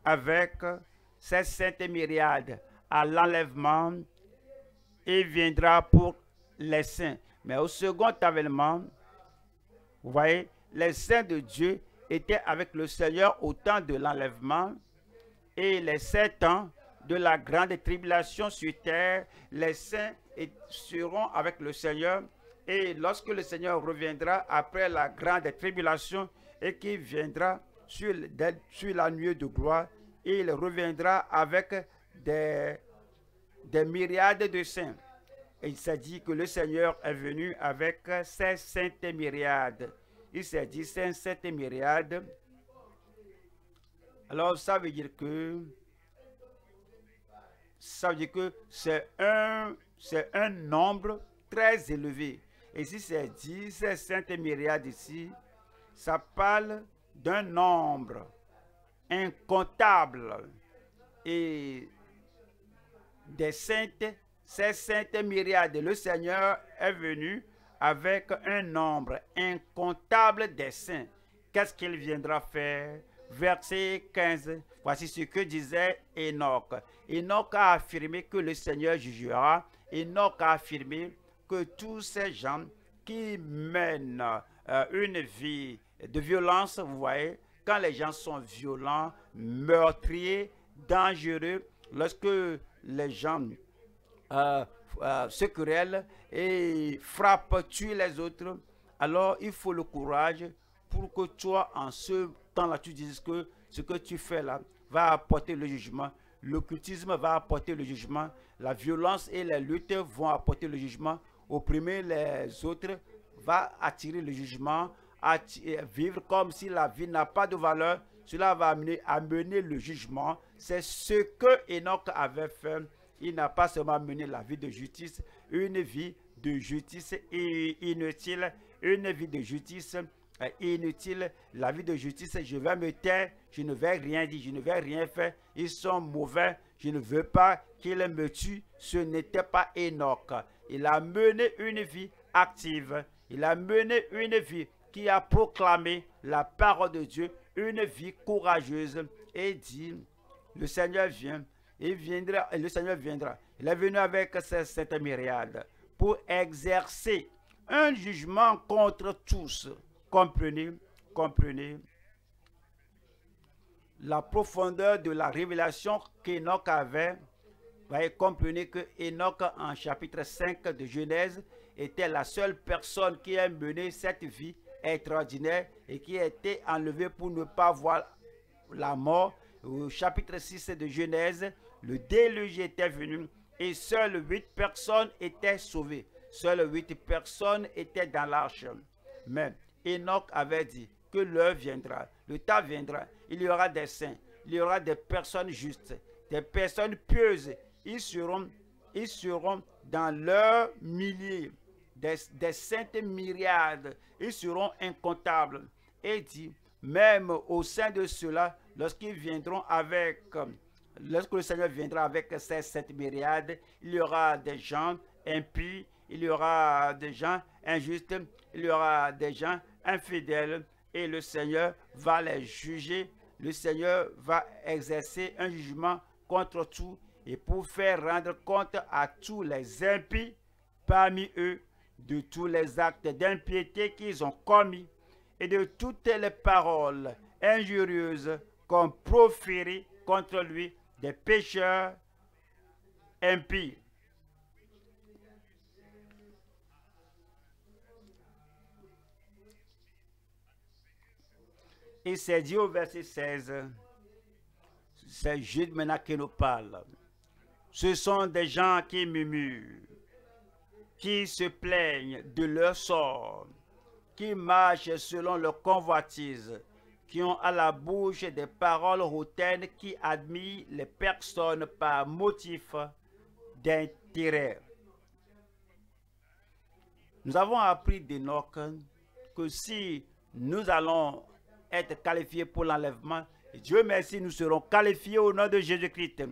avec ses saintes myriades à l'enlèvement. Il viendra pour les saints. Mais au second avènement, vous voyez, les saints de Dieu étaient avec le Seigneur au temps de l'enlèvement et les sept ans de la grande tribulation sur terre, les saints seront avec le Seigneur. Et lorsque le Seigneur reviendra après la grande tribulation et qu'il viendra sur, sur la nuit de gloire, il reviendra avec des, des myriades de saints. Il s'est dit que le Seigneur est venu avec ses saintes myriades. Il s'est dit saint sept myriades alors ça veut dire que ça veut dire que c'est un, un nombre très élevé. Et si c'est dit, c'est sainte myriade ici, ça parle d'un nombre incontable. Et des saintes, ces saintes myriades, le Seigneur est venu avec un nombre incontable des saints. Qu'est-ce qu'il viendra faire? Verset 15. Voici ce que disait Enoch. Enoch a affirmé que le Seigneur jugera. Enoch a affirmé que tous ces gens qui mènent euh, une vie de violence, vous voyez, quand les gens sont violents, meurtriers, dangereux, lorsque les gens euh, euh, se querellent et frappent, tuent les autres, alors il faut le courage pour que toi, en ce temps-là, tu dises que ce que tu fais là va apporter le jugement. L'occultisme va apporter le jugement. La violence et les luttes vont apporter le jugement. Opprimer les autres va attirer le jugement. vivre comme si la vie n'a pas de valeur, cela va amener, amener le jugement. C'est ce que Enoch avait fait. Il n'a pas seulement mené la vie de justice, une vie de justice inutile, une vie de justice inutile, la vie de justice, je vais me taire, je ne vais rien dire, je ne vais rien faire, ils sont mauvais, je ne veux pas qu'ils me tuent. Ce n'était pas Enoch. Il a mené une vie active, il a mené une vie qui a proclamé la parole de Dieu, une vie courageuse et dit, le Seigneur vient, il viendra, le Seigneur viendra. Il est venu avec ses sept myriades pour exercer un jugement contre tous comprenez, comprenez la profondeur de la révélation qu'Enoch avait. Voyez, comprenez que Enoch, en chapitre 5 de Genèse, était la seule personne qui a mené cette vie extraordinaire et qui a été enlevée pour ne pas voir la mort. Au chapitre 6 de Genèse, le déluge était venu et seules huit personnes étaient sauvées. Seules huit personnes étaient dans l'arche. Mais Enoch avait dit que l'heure viendra, le temps viendra, il y aura des saints, il y aura des personnes justes des personnes pieuses. Ils seront, ils seront dans leur milliers, des, saintes myriades. Ils seront incomptables. Et dit, même au sein de cela, lorsqu'ils viendront avec, lorsque le Seigneur viendra avec ces sept myriades, il y aura des gens impies, il y aura des gens injustes, il y aura des gens infidèles, et le Seigneur va les juger. Le Seigneur va exercer un jugement contre tout et pour faire rendre compte à tous les impies parmi eux de tous les actes d'impiété qu'ils ont commis et de toutes les paroles injurieuses qu'ont proférées contre lui des pécheurs impies. Et c'est dit au verset 16, c'est Jude maintenant qui nous parle. Ce sont des gens qui murmurent, qui se plaignent de leur sort, qui marchent selon leur convoitise, qui ont à la bouche des paroles hautaines, qui admirent les personnes par motif d'intérêt. Nous avons appris d'Enoch que si nous allons être qualifiés pour l'enlèvement. Dieu merci, nous serons qualifiés au nom de Jésus-Christ.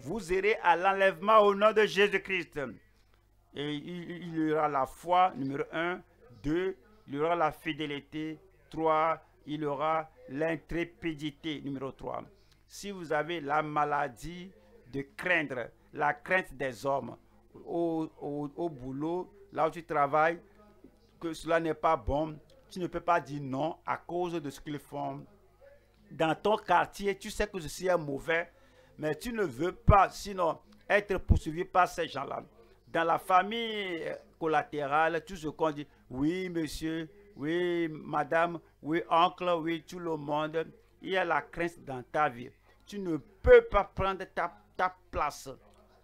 Vous irez à l'enlèvement au nom de Jésus-Christ. Et il, y aura la foi, numéro 1. 2. Il y aura la fidélité. 3. Il y aura l'intrépidité, numéro 3. Si vous avez la maladie de craindre, la crainte des hommes au, au boulot, là où tu travailles, que cela n'est pas bon, tu ne peux pas dire non à cause de ce qu'ils font. Dans ton quartier, tu sais que ceci est mauvais, mais tu ne veux pas, sinon, être poursuivi par ces gens-là. Dans la famille collatérale, tout ce qu'on dit, oui, monsieur, oui, madame, oui, oncle, oui, tout le monde, il y a la crainte dans ta vie. Tu ne peux pas prendre ta, ta place.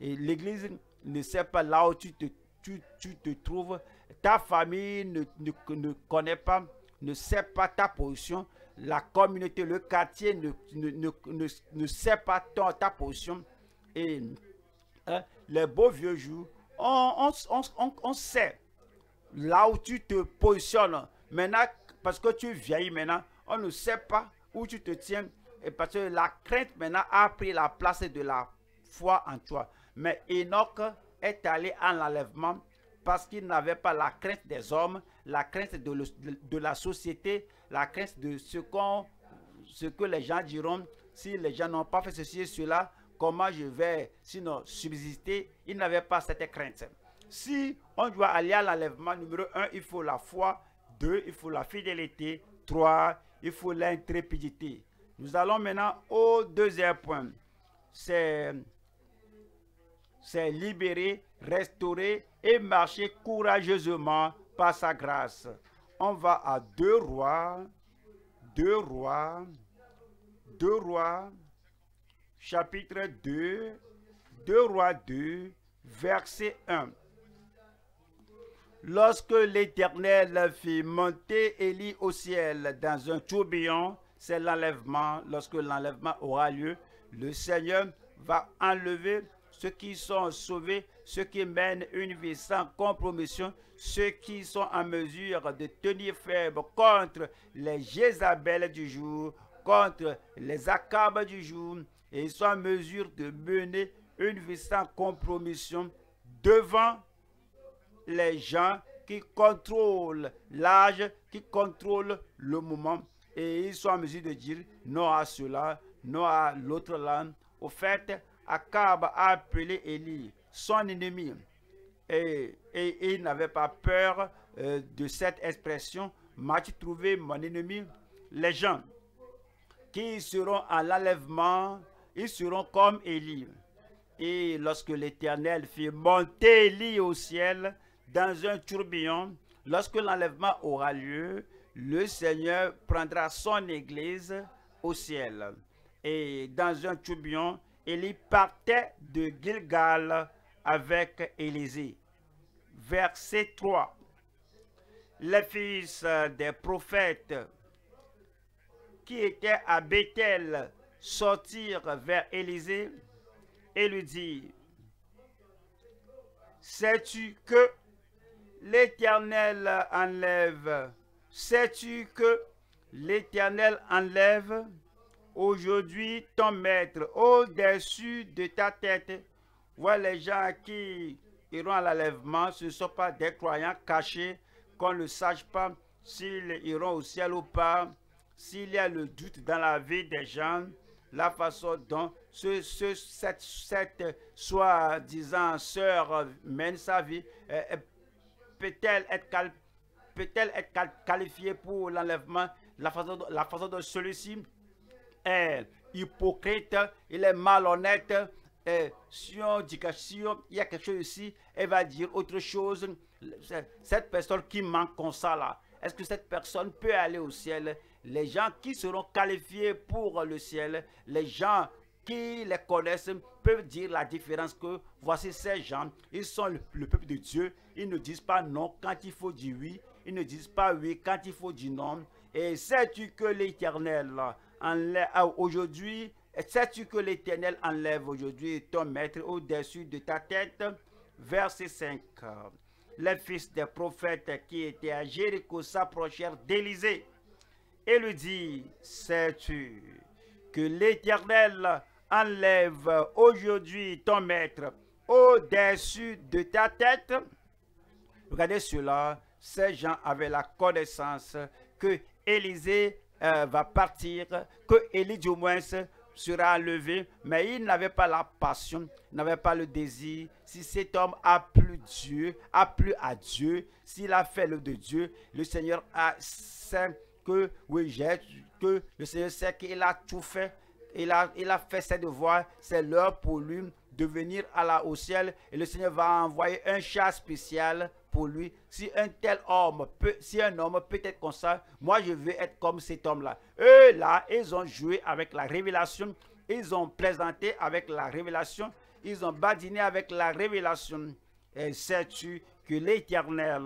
Et l'Église ne sait pas là où tu te, tu, tu te trouves ta famille ne, ne, connaît pas, ne sait pas ta position, la communauté, le quartier ne, ne sait pas ta position. Et hein, les beaux vieux jours, on, on, on, sait là où tu te positionnes. Maintenant, parce que tu vieillis maintenant, on ne sait pas où tu te tiens. Et parce que la crainte maintenant a pris la place de la foi en toi. Mais Enoch est allé en enlèvement parce qu'il n'avait pas la crainte des hommes, la crainte de, la société, la crainte de ce, ce que les gens diront. Si les gens n'ont pas fait ceci et cela, comment je vais sinon subsister? Il n'avait pas cette crainte. Si on doit aller à l'enlèvement, numéro un, il faut la foi. Deux, il faut la fidélité. Trois, il faut l'intrépidité. Nous allons maintenant au deuxième point. C'est libérer, restaurer et marcher courageusement par sa grâce. On va à deux rois, deux rois, deux rois, chapitre 2, deux rois 2, verset 1. Lorsque l'Éternel fit monter Élie au ciel dans un tourbillon, c'est l'enlèvement. Lorsque l'enlèvement aura lieu, le Seigneur va enlever ceux qui sont sauvés ceux qui mènent une vie sans compromission, ceux qui sont en mesure de tenir ferme contre les Jézabel du jour, contre les Akabes du jour, et ils sont en mesure de mener une vie sans compromission devant les gens qui contrôlent l'âge, qui contrôlent le moment. Et ils sont en mesure de dire non à cela, non à l'autre là. Au fait, Akab a appelé Élie son ennemi. Et, il n'avait pas peur euh, de cette expression. M'as-tu trouvé mon ennemi? Les gens qui seront à l'enlèvement, ils seront comme Élie. Et lorsque l'Éternel fit monter Élie au ciel dans un tourbillon, lorsque l'enlèvement aura lieu, le Seigneur prendra son Église au ciel. Et dans un tourbillon, Élie partait de Gilgal avec Élisée. Verset 3. Les fils des prophètes qui étaient à Bethel sortirent vers Élisée et lui dit, Sais-tu que l'Éternel enlève Sais-tu que l'Éternel enlève aujourd'hui ton maître au-dessus de ta tête? Voilà les gens qui iront à l'enlèvement, ce ne sont pas des croyants cachés, qu'on ne sache pas s'ils iront au ciel ou pas, s'il y a le doute dans la vie des gens, la façon dont ce, cette, cette soi-disant sœur mène sa vie, euh, euh, peut-elle être, être qualifiée pour l'enlèvement? La façon, la façon dont celui-ci est hypocrite, il est malhonnête. Et si on dit que si il y a quelque chose ici, elle va dire autre chose. Cette personne qui manque comme ça là, est-ce que cette personne peut aller au ciel? Les gens qui seront qualifiés pour le ciel, les gens qui les connaissent peuvent dire la différence que voici ces gens, ils sont le, peuple de Dieu, ils ne disent pas non quand il faut dire oui, ils ne disent pas oui quand il faut dire non. Et sais-tu que l'Éternel aujourd'hui, sais-tu que l'Éternel enlève aujourd'hui ton maître au-dessus de ta tête? Verset 5. Les fils des prophètes qui étaient à Jéricho s'approchèrent d'Élysée et lui dit, sais-tu que l'Éternel enlève aujourd'hui ton maître au-dessus de ta tête? Regardez cela, ces gens avaient la connaissance que Élisée euh, va partir, que Élie du moins sera enlevé, mais il n'avait pas la passion, n'avait pas le désir. Si cet homme a plu Dieu, a plu à Dieu, s'il a fait le de Dieu, le Seigneur a sait que oui, que le Seigneur sait qu'il a tout fait il a, il a fait ses devoirs, c'est l'heure pour lui de venir à la, au ciel et le Seigneur va envoyer un chat spécial pour lui. Si un tel homme peut, si un homme peut être comme ça, moi je veux être comme cet homme-là. Eux là, ils ont joué avec la révélation, ils ont plaisanté avec la révélation, ils ont badiné avec la révélation. Et sais-tu que l'Éternel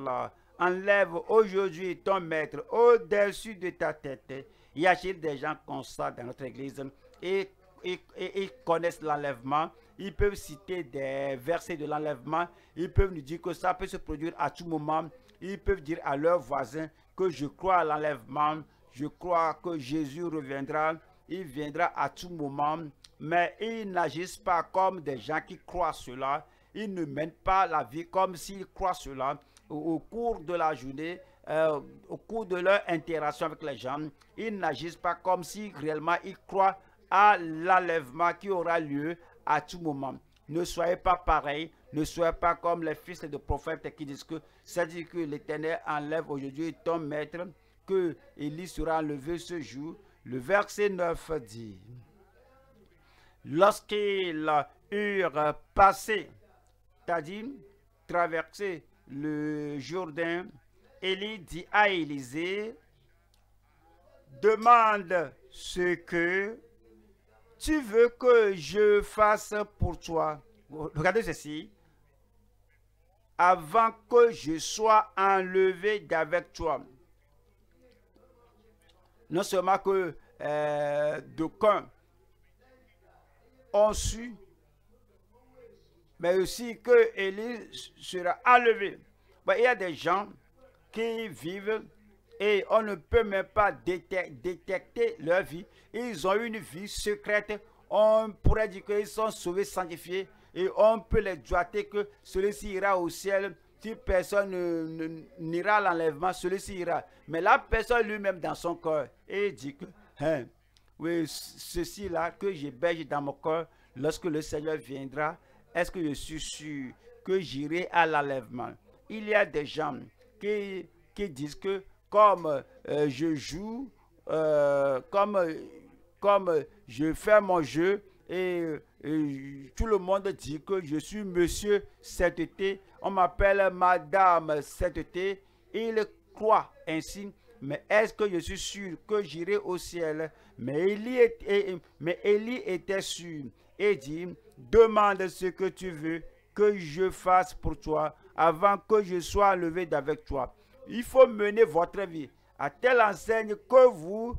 enlève aujourd'hui ton maître au-dessus de ta tête? Y a-t-il des gens comme ça dans notre église? et, ils connaissent l'enlèvement? Ils peuvent citer des versets de l'enlèvement. Ils peuvent nous dire que ça peut se produire à tout moment. Ils peuvent dire à leurs voisins que je crois à l'enlèvement. Je crois que Jésus reviendra. Il viendra à tout moment. Mais ils n'agissent pas comme des gens qui croient cela. Ils ne mènent pas la vie comme s'ils croient cela. Au, cours de la journée, euh, au cours de leur interaction avec les gens, ils n'agissent pas comme si réellement ils croient à l'enlèvement qui aura lieu à tout moment. Ne soyez pas pareil, ne soyez pas comme les fils de prophètes qui disent que c'est dit que l'Éternel enlève aujourd'hui ton maître, que Élie sera enlevé ce jour. Le verset 9 dit, lorsqu'ils eurent passé, c'est-à-dire traversé le Jourdain, Élie dit à Élisée, demande ce que tu veux que je fasse pour toi? Regardez ceci. Avant que je sois enlevé d'avec toi. Non seulement que euh, d'aucuns ont su, mais aussi que Élie sera enlevé. il y a des gens qui vivent et on ne peut même pas détecter leur vie. Ils ont une vie secrète. On pourrait dire qu'ils sont sauvés, sanctifiés et on peut les doiter que celui-ci ira au ciel. Si personne n'ira à l'enlèvement, celui-ci ira. Mais la personne lui-même dans son corps, et dit que, hein, oui, ceci-là que j'héberge dans mon corps, lorsque le Seigneur viendra, est-ce que je suis sûr que j'irai à l'enlèvement? Il y a des gens qui, qui disent que comme euh, je joue, euh, comme, comme je fais mon jeu et, tout le monde dit que je suis monsieur cet été, on m'appelle madame cet été, il croit ainsi. Mais est-ce que je suis sûr que j'irai au ciel? Mais Élie, était, sûr et dit, demande ce que tu veux que je fasse pour toi avant que je sois levé d'avec toi il faut mener votre vie à telle enseigne que vous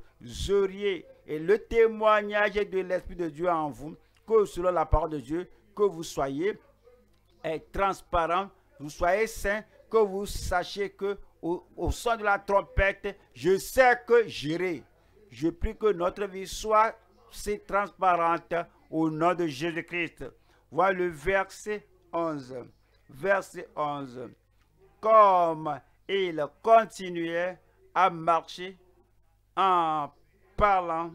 auriez et le témoignage de l'Esprit de Dieu en vous, que selon la parole de Dieu, que vous soyez transparent, vous soyez saint, que vous sachiez que au, son de la trompette, je sais que j'irai. Je prie que notre vie soit si transparente au nom de Jésus-Christ. Voilà le verset 11. Verset 11. Comme il continuait à marcher en parlant,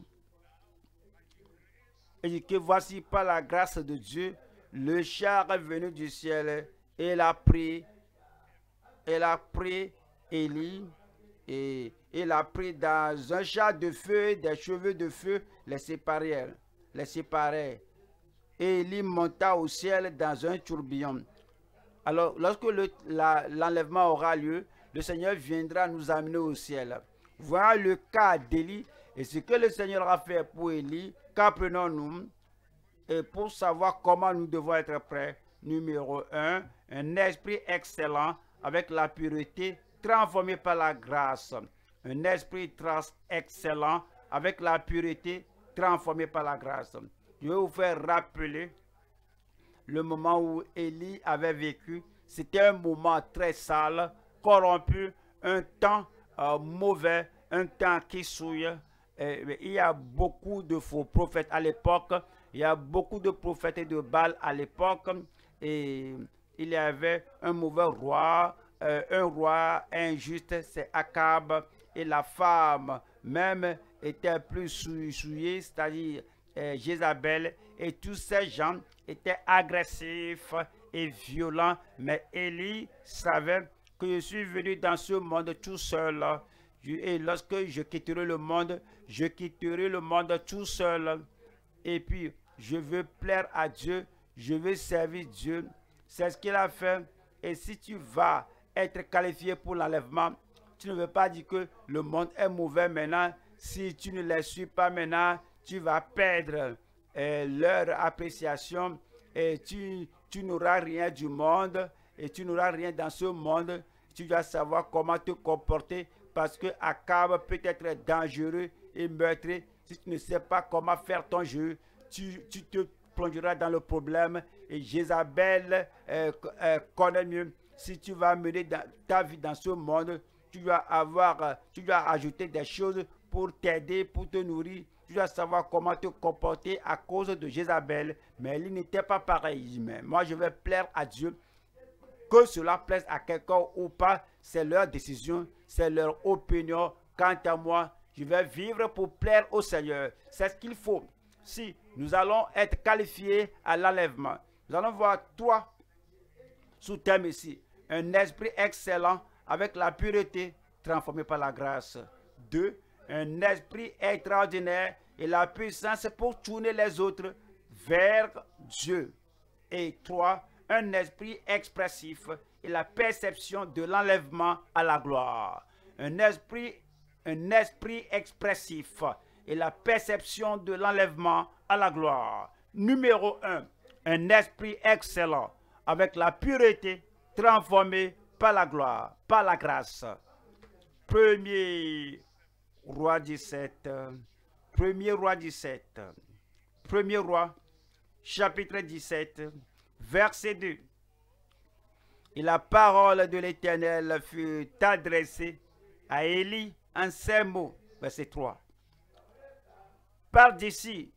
et que voici par la grâce de Dieu, le char est venu du ciel et il a pris, il a pris Élie et il a pris dans un char de feu des cheveux de feu, les séparés, les séparés. Et Élie monta au ciel dans un tourbillon. Alors, lorsque l'enlèvement aura lieu, le Seigneur viendra nous amener au ciel. Voilà le cas d'Élie et ce que le Seigneur a fait pour Élie. Qu'apprenons-nous? Et pour savoir comment nous devons être prêts, numéro un, un esprit excellent avec la pureté transformé par la grâce. Un esprit trans excellent avec la pureté transformé par la grâce. Je vais vous faire rappeler le moment où Élie avait vécu. C'était un moment très sale, corrompu, un temps euh, mauvais, un temps qui souille. il y a beaucoup de faux prophètes à l'époque. Il y a beaucoup de prophètes de Baal à l'époque. Et il y avait un mauvais roi, euh, un roi injuste, c'est Akab. Et la femme même était plus souillée, c'est-à-dire euh, Jézabel. Et tous ces gens étaient agressifs et violents. Mais Élie savait que je suis venu dans ce monde tout seul. Et lorsque je quitterai le monde, je quitterai le monde tout seul. Et puis, je veux plaire à Dieu, je veux servir Dieu. C'est ce qu'il a fait. Et si tu vas être qualifié pour l'enlèvement, tu ne veux pas dire que le monde est mauvais maintenant. Si tu ne les suis pas maintenant, tu vas perdre euh, leur appréciation et tu, tu n'auras rien du monde et tu n'auras rien dans ce monde. Tu dois savoir comment te comporter parce que Akab peut être dangereux et meurtrier. Si tu ne sais pas comment faire ton jeu, tu, te plongeras dans le problème. Et Jézabel euh, euh, connaît mieux. Si tu vas mener ta vie dans ce monde, tu dois avoir, tu dois ajouter des choses pour t'aider, pour te nourrir. Tu dois savoir comment te comporter à cause de Jézabel. Mais il n'était pas pareil. Mais moi, je vais plaire à Dieu. Que cela plaise à quelqu'un ou pas, c'est leur décision, c'est leur opinion. Quant à moi, je vais vivre pour plaire au Seigneur. C'est ce qu'il faut. Si nous allons être qualifiés à l'enlèvement, nous allons voir trois sous-thèmes ici. Un esprit excellent avec la pureté transformée par la grâce. Deux, un esprit extraordinaire et la puissance pour tourner les autres vers Dieu. Et trois, un esprit expressif et la perception de l'enlèvement à la gloire. Un esprit, expressif et la perception de l'enlèvement à la gloire. Numéro un, un esprit excellent avec la pureté transformée par la gloire, par la grâce. Premier roi 17, premier roi 17, premier roi, chapitre 17, verset 2. Et la parole de l'Éternel fut adressée à Élie en ces mots, verset 3. Par d'ici,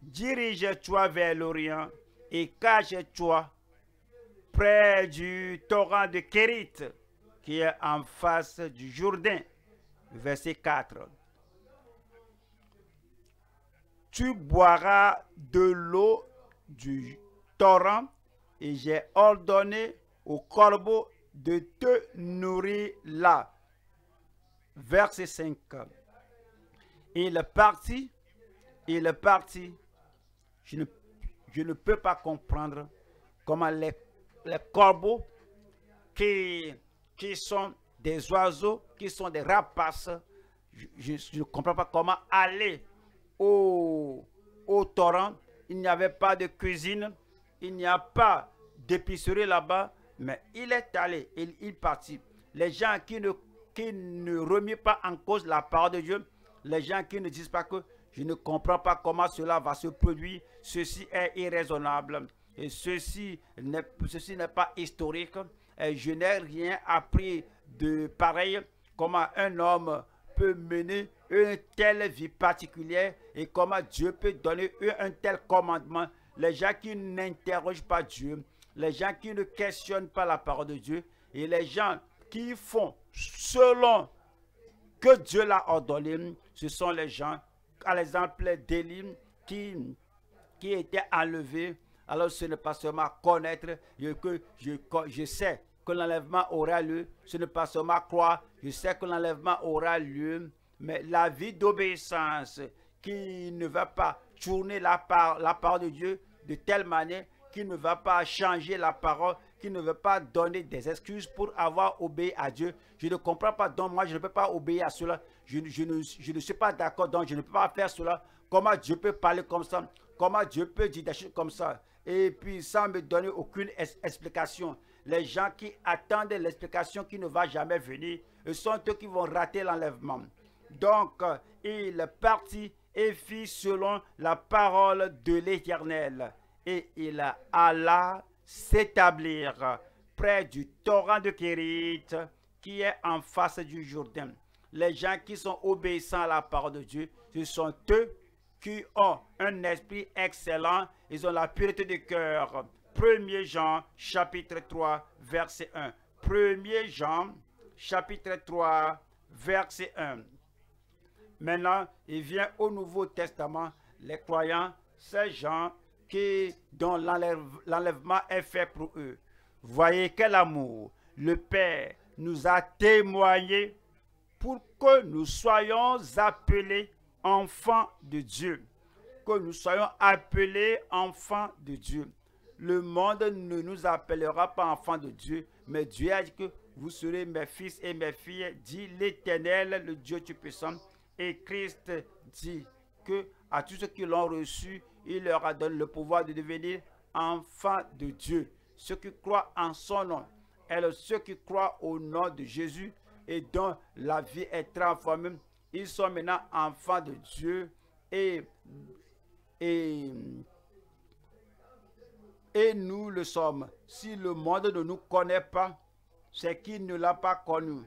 dirige-toi vers l'Orient et cache-toi près du torrent de Kérit qui est en face du Jourdain. Verset 4. Tu boiras de l'eau du torrent et j'ai ordonné au corbeau de te nourrir là. Verset 5. Il partit, il partit. Je ne, je ne peux pas comprendre comment les, corbeaux qui, qui sont des oiseaux, qui sont des rapaces, je ne comprends pas comment aller au, au torrent. Il n'y avait pas de cuisine, il n'y a pas d'épicerie là-bas, mais il est allé, il, il partit. Les gens qui ne, qui remettent pas en cause la parole de Dieu, les gens qui ne disent pas que je ne comprends pas comment cela va se produire, ceci est irraisonnable. Et ceci n'est ceci n'est pas historique. Et je n'ai rien appris de pareil. Comment un homme peut mener une telle vie particulière et comment Dieu peut donner un tel commandement. Les gens qui n'interrogent pas Dieu, les gens qui ne questionnent pas la parole de Dieu et les gens qui font selon que Dieu l'a ordonné, ce sont les gens, à l'exemple d'Élie, qui, qui était enlevé. Alors ce n'est pas seulement connaître que je, je sais que l'enlèvement aura lieu, ce n'est pas seulement croire, je sais que l'enlèvement aura lieu, mais la vie d'obéissance qui ne va pas tourner la, la parole de Dieu de telle manière qui ne va pas changer la parole, qui ne veut pas donner des excuses pour avoir obéi à Dieu. Je ne comprends pas, donc moi je ne peux pas obéir à cela. Je, je, ne, je ne, suis pas d'accord, donc je ne peux pas faire cela. Comment Dieu peut parler comme ça? Comment Dieu peut dire des choses comme ça? Et puis sans me donner aucune explication. Les gens qui attendent l'explication qui ne va jamais venir, ce sont eux qui vont rater l'enlèvement. Donc, il partit et fit selon la parole de l'Éternel. Et il alla s'établir près du torrent de Kérit qui est en face du Jourdain. Les gens qui sont obéissants à la parole de Dieu, ce sont eux qui ont un esprit excellent, ils ont la pureté de cœur. 1 Jean chapitre 3 verset 1. 1 Jean chapitre 3 verset 1. Maintenant, il vient au Nouveau Testament, les croyants, ces gens qui, dont l'enlèvement est fait pour eux. Voyez quel amour le Père nous a témoigné pour que nous soyons appelés enfants de Dieu. Que nous soyons appelés enfants de Dieu. Le monde ne nous appellera pas enfants de Dieu, mais Dieu a dit que vous serez mes fils et mes filles, dit l'Éternel, le Dieu Tout-Puissant. Et Christ dit que à tous ceux qui l'ont reçu, il leur a donné le pouvoir de devenir enfants de Dieu. Ceux qui croient en son nom, et ceux qui croient au nom de Jésus et dont la vie est transformée, ils sont maintenant enfants de Dieu et, et, et nous le sommes. Si le monde ne nous connaît pas, c'est qu'il ne l'a pas connu.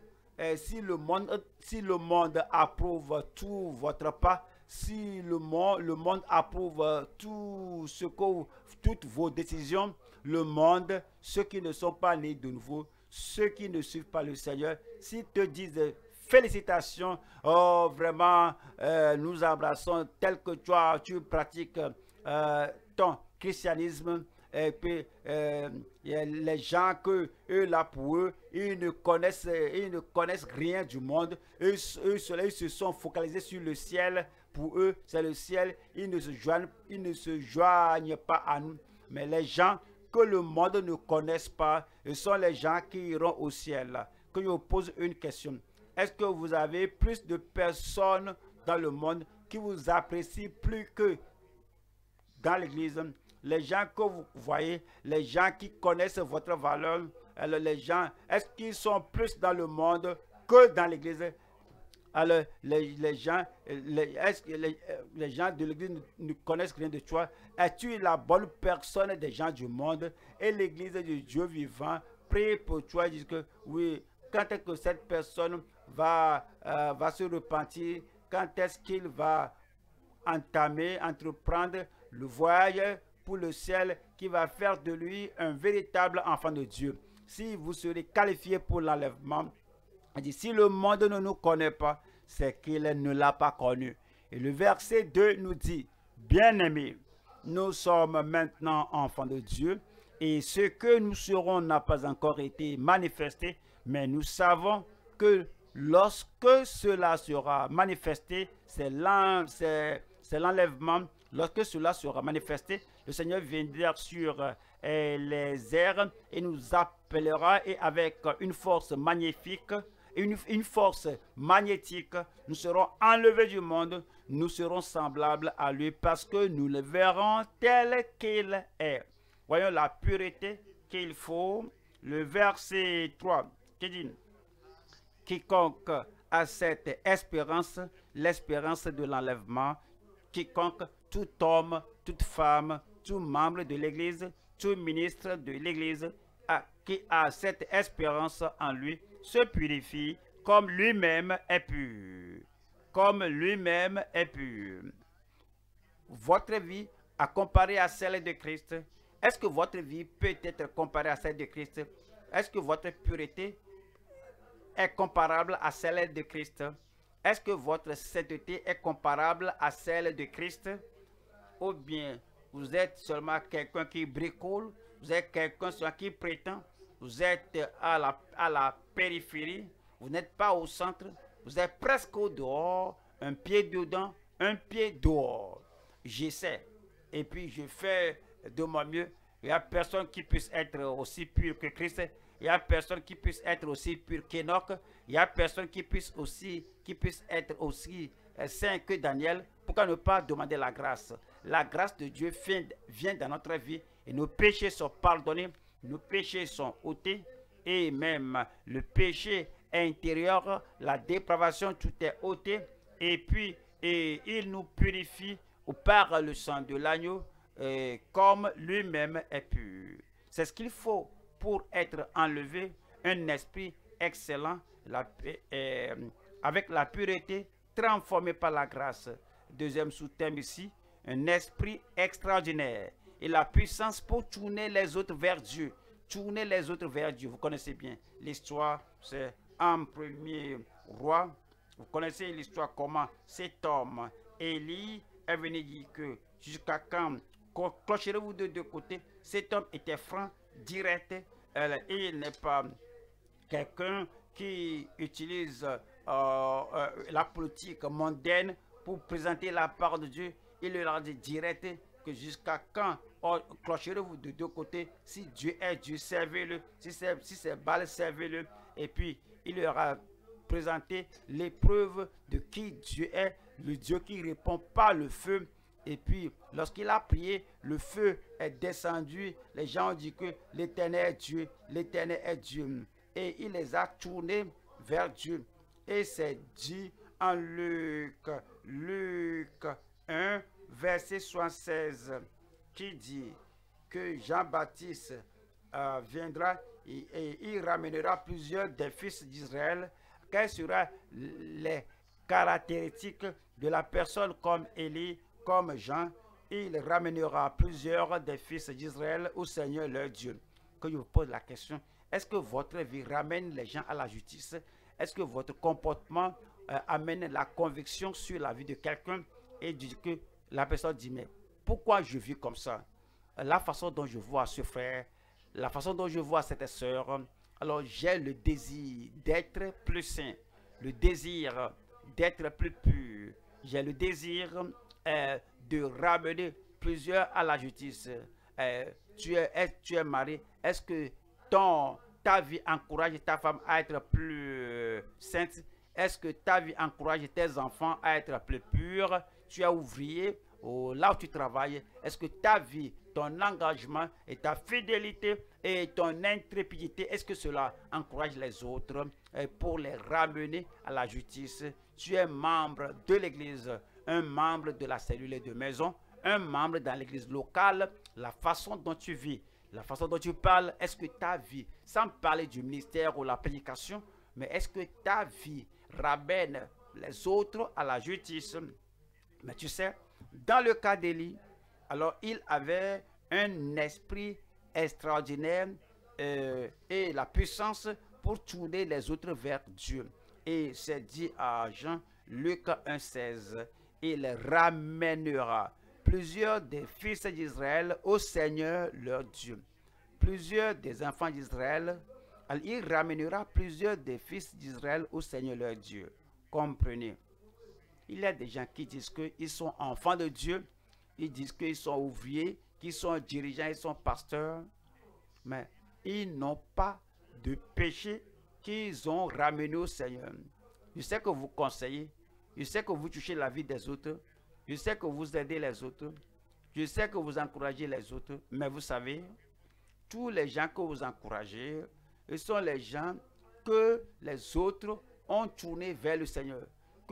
Si le monde, si le monde approuve tout votre pas, si le monde, le monde approuve tout ce que, toutes vos décisions, le monde, ceux qui ne sont pas nés de nouveau, ceux qui ne suivent pas le Seigneur, s'ils te disent félicitations, oh vraiment, euh, nous embrassons tel que toi, tu pratiques euh, ton christianisme, et puis euh, les gens que eux là pour eux, ils ne connaissent, ils ne connaissent rien du monde, eux, eux, ils se sont focalisés sur le ciel, pour eux, c'est le ciel. Ils ne, se joignent, ils ne se joignent pas à nous. Mais les gens que le monde ne connaisse pas, ce sont les gens qui iront au ciel. Que je vous pose une question. Est-ce que vous avez plus de personnes dans le monde qui vous apprécient plus que dans l'église? Les gens que vous voyez, les gens qui connaissent votre valeur, les gens, est-ce qu'ils sont plus dans le monde que dans l'église? Alors, les, gens, les, les, gens de l'Église ne, connaissent rien de toi? Es-tu la bonne personne des gens du monde? Et l'Église de Dieu vivant prie pour toi et dit que oui, quand est-ce que cette personne va, euh, va se repentir, quand est-ce qu'il va entamer, entreprendre le voyage? Le ciel qui va faire de lui un véritable enfant de Dieu. Si vous serez qualifié pour l'enlèvement, si le monde ne nous connaît pas, c'est qu'il ne l'a pas connu. Et le verset 2 nous dit, bien-aimés, nous sommes maintenant enfants de Dieu, et ce que nous serons n'a pas encore été manifesté, mais nous savons que lorsque cela sera manifesté, c'est l'enlèvement, lorsque cela sera manifesté, le Seigneur viendra sur euh, les airs et nous appellera et avec une force magnifique une, force magnétique, nous serons enlevés du monde, nous serons semblables à lui parce que nous le verrons tel qu'il est. Voyons la pureté qu'il faut. Le verset 3 qui dit, quiconque a cette espérance, l'espérance de l'enlèvement, quiconque, tout homme, toute femme, tout membre de l'Église, tout ministre de l'Église qui a cette espérance en lui se purifie comme lui-même est pur. Comme lui-même est pur. Votre vie à comparer à celle de Christ, est-ce que votre vie peut être comparée à celle de Christ? Est-ce que votre pureté est comparable à celle de Christ? Est-ce que votre sainteté est comparable à celle de Christ? Ou bien vous êtes seulement quelqu'un qui bricole, vous êtes quelqu'un qui prétend, vous êtes à la, à la périphérie, vous n'êtes pas au centre, vous êtes presque au dehors, un pied dedans, un pied dehors. J'essaie et puis je fais de mon mieux. Il n'y a personne qui puisse être aussi pur que Christ. Il n'y a personne qui puisse être aussi pur qu'Enoch. Il n'y a personne qui puisse qui puisse être aussi euh, saint que Daniel. Pourquoi ne pas demander la grâce? La grâce de Dieu vient dans notre vie et nos péchés sont pardonnés, nos péchés sont ôtés et même le péché intérieur, la dépravation, tout est ôté et puis il nous purifie par le sang de l'agneau, euh, comme lui-même est pur. C'est ce qu'il faut pour être enlevé, un esprit excellent, euh, avec la pureté, transformé par la grâce. Deuxième sous-thème ici, un esprit extraordinaire et la puissance pour tourner les autres vers Dieu. Tourner les autres vers Dieu. Vous connaissez bien l'histoire, c'est un premier roi. Vous connaissez l'histoire comment cet homme, Élie, est venu dire que jusqu'à quand clocherez-vous de deux côtés Cet homme était franc, direct, euh, il n'est pas quelqu'un qui utilise euh, euh, la politique mondaine pour présenter la part de Dieu. Il leur a dit direct que jusqu'à quand clocherez-vous de deux côtés Si Dieu est Dieu, servez-le. Si c'est si servez-le. Et puis, il leur a présenté l'épreuve de qui Dieu est le Dieu qui répond pas le feu. Et puis, lorsqu'il a prié, le feu est descendu. Les gens ont dit que l'éternel est Dieu, l'éternel est Dieu. Et il les a tournés vers Dieu. Et c'est dit en Luc, Luc 1, verset 76, qui dit que Jean-Baptiste euh, viendra et, il ramènera plusieurs des fils d'Israël. Quelles seront les caractéristiques de la personne comme Élie, comme Jean, il ramènera plusieurs des fils d'Israël au Seigneur leur Dieu. Que je vous pose la question, est-ce que votre vie ramène les gens à la justice? Est-ce que votre comportement euh, amène la conviction sur la vie de quelqu'un? Et que la personne dit, mais pourquoi je vis comme ça? La façon dont je vois ce frère, la façon dont je vois cette soeur, alors j'ai le désir d'être plus saint, le désir d'être plus pur, j'ai le désir euh, de ramener plusieurs à la justice. Euh, tu, es, marié? Est-ce que ta vie encourage ta femme à être plus euh, sainte? Est-ce que ta vie encourage tes enfants à être plus purs? Tu es ouvrier, ou là où tu travailles. Est-ce que ta vie, ton engagement et ta fidélité et ton intrépidité, est-ce que cela encourage les autres pour les ramener à la justice? tu es membre de l'église, un membre de la cellule de maison, un membre dans l'église locale, la façon dont tu vis, la façon dont tu parles, est-ce que ta vie, sans parler du ministère ou la prédication, mais est-ce que ta vie ramène les autres à la justice? Mais tu sais, dans le cas d'Élie, alors il avait un esprit extraordinaire euh, et la puissance pour tourner les autres vers Dieu. Et c'est dit à Jean, Luc 1,16, il ramènera plusieurs des fils d'Israël au Seigneur leur Dieu. Plusieurs des enfants d'Israël, il ramènera plusieurs des fils d'Israël au Seigneur leur Dieu. Comprenez? Il y a des gens qui disent qu'ils sont enfants de Dieu, ils disent qu'ils sont ouvriers, qu'ils sont dirigeants, ils sont pasteurs, mais ils n'ont pas de péché qu'ils ont ramené au Seigneur. Je sais que vous conseillez, je sais que vous touchez la vie des autres, je sais que vous aidez les autres, je sais que vous encouragez les autres, mais vous savez, tous les gens que vous encouragez, ce sont les gens que les autres ont tourné vers le Seigneur,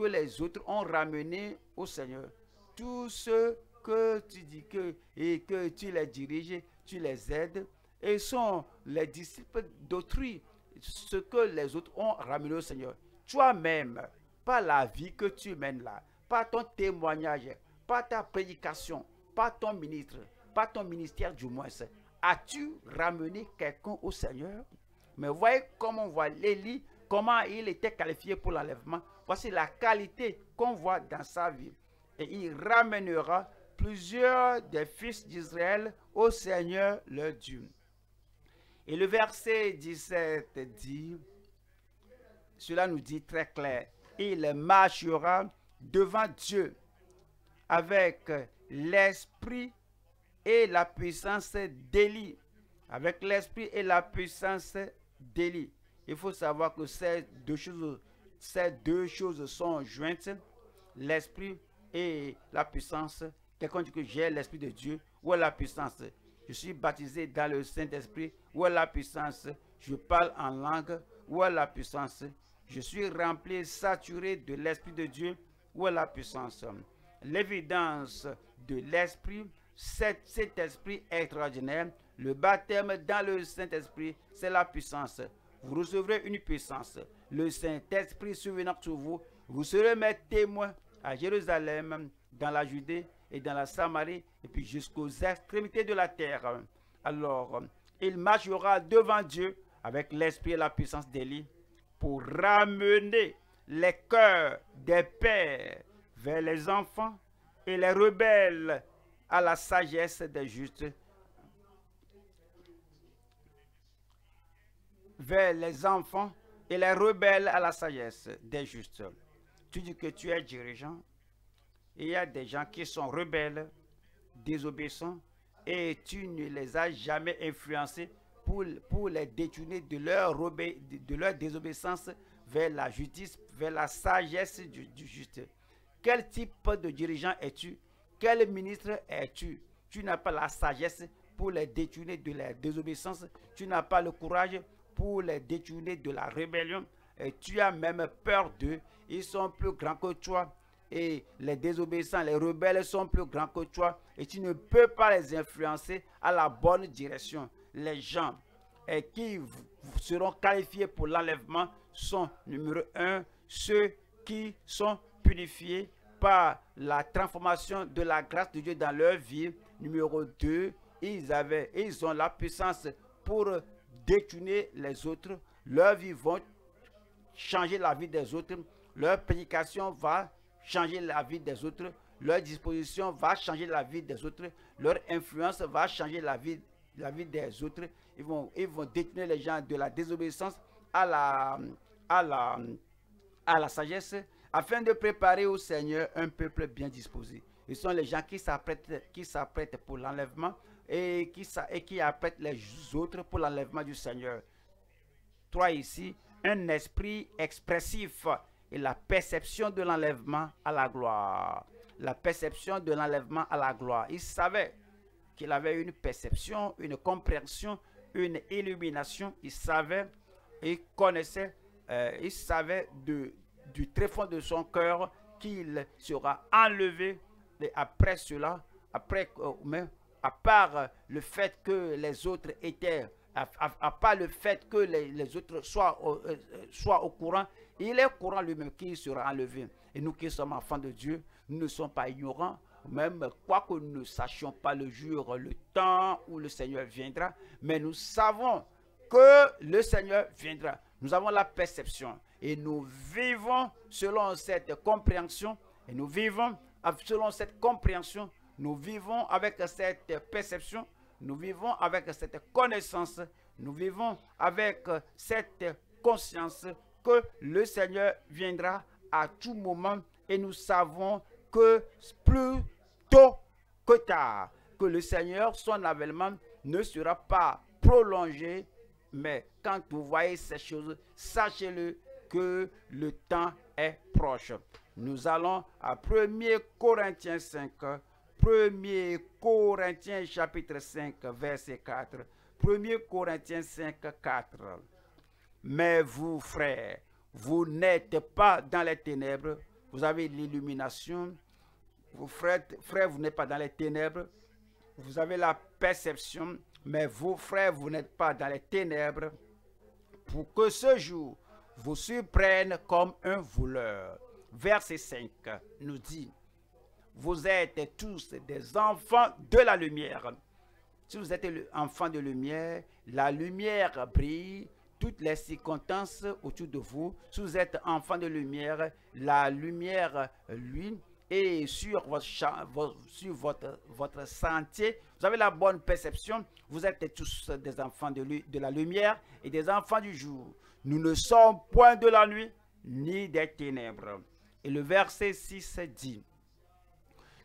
les autres ont ramené au Seigneur. Tous ceux que tu dis que et que tu les diriges, tu les aides et sont les disciples d'autrui, ce que les autres ont ramené au Seigneur. Toi-même, par la vie que tu mènes là, par ton témoignage, par ta prédication, par ton ministre, par ton ministère du moins, as-tu ramené quelqu'un au Seigneur? Mais voyez comment on voit Lélie, comment il était qualifié pour l'enlèvement. Voici la qualité qu'on voit dans sa vie. Et il ramènera plusieurs des fils d'Israël au Seigneur leur Dieu. Et le verset 17 dit, cela nous dit très clair, il marchera devant Dieu avec l'esprit et la puissance d'Élie. Avec l'esprit et la puissance d'Élie. Il faut savoir que ces deux choses, ces deux choses sont jointes, l'esprit et la puissance. Quelqu'un dit que j'ai l'esprit de Dieu. Où est la puissance? Je suis baptisé dans le Saint-Esprit. Où est la puissance? Je parle en langue. Où est la puissance? Je suis rempli, saturé de l'esprit de Dieu. Où est la puissance? L'évidence de l'esprit, cet, cet esprit extraordinaire, le baptême dans le Saint-Esprit, c'est la puissance. Vous recevrez une puissance. Le Saint-Esprit survenant sur vous, vous serez mes témoins à Jérusalem, dans la Judée et dans la Samarie, et puis jusqu'aux extrémités de la terre. Alors, il marchera devant Dieu avec l'esprit et la puissance d'Élie pour ramener les cœurs des pères vers les enfants et les rebelles à la sagesse des justes, vers les enfants et les rebelles à la sagesse des justes. Tu dis que tu es dirigeant. il y a des gens qui sont rebelles, désobéissants, et tu ne les as jamais influencés pour, pour les détourner de leur, de leur désobéissance vers la justice, vers la sagesse du, du juste. Quel type de dirigeant es-tu? Quel ministre es-tu? Tu, n'as pas la sagesse pour les détourner de la désobéissance. Tu n'as pas le courage pour les détourner de la rébellion. Et tu as même peur d'eux ils sont plus grands que toi. Et les désobéissants, les rebelles sont plus grands que toi. Et tu ne peux pas les influencer à la bonne direction. Les gens qui seront qualifiés pour l'enlèvement sont, numéro un, ceux qui sont purifiés par la transformation de la grâce de Dieu dans leur vie. Numéro deux, ils, avaient, ils ont la puissance pour détourner les autres. Leur vie va changer la vie des autres leur prédication va changer la vie des autres. Leur disposition va changer la vie des autres. Leur influence va changer la vie, la vie des autres. Ils vont, ils vont détenir les gens de la désobéissance à la, à la, à la sagesse afin de préparer au Seigneur un peuple bien disposé. Ils sont les gens qui s'apprêtent pour l'enlèvement et qui, et qui les autres pour l'enlèvement du Seigneur. Toi ici, un esprit expressif et la perception de l'enlèvement à la gloire. La perception de l'enlèvement à la gloire. Il savait qu'il avait une perception, une compréhension, une illumination. Il savait, il connaissait, euh, il savait de, du très fond de son cœur qu'il sera enlevé. Et après cela, après, euh, à part le fait que les autres étaient, à, part le fait que les, autres soient, euh, soient au courant, il est courant lui-même qui sera enlevé. Et nous qui sommes enfants de Dieu, nous ne sommes pas ignorants, même quoi que nous ne sachions pas le jour, le temps où le Seigneur viendra, mais nous savons que le Seigneur viendra. Nous avons la perception et nous vivons selon cette compréhension et nous vivons selon cette compréhension, nous vivons avec cette perception, nous vivons avec cette connaissance, nous vivons avec cette conscience que le Seigneur viendra à tout moment et nous savons que plus tôt que tard, que le Seigneur, son avènement ne sera pas prolongé, mais quand vous voyez ces choses, sachez-le que le temps est proche. Nous allons à 1er Corinthiens 5, 1er Corinthiens chapitre 5, verset 4. 1er Corinthiens 5, 4. Mais vous, frères, vous n'êtes pas dans les ténèbres, vous avez l'illumination. Vous, frères, frères vous n'êtes pas dans les ténèbres, vous avez la perception, Mais vous, frères, vous n'êtes pas dans les ténèbres pour que ce jour vous surprenne comme un voleur. Verset 5 nous dit, vous êtes tous des enfants de la lumière. Si vous êtes enfant de lumière, la lumière brille, toutes les circonstances autour de vous. Si vous êtes enfant de lumière, la lumière, lui, votre, sur votre, votre sentier. Vous avez la bonne perception. Vous êtes tous des enfants de, de la lumière et des enfants du jour. Nous ne sommes point de la nuit ni des ténèbres. Et le verset 6 dit,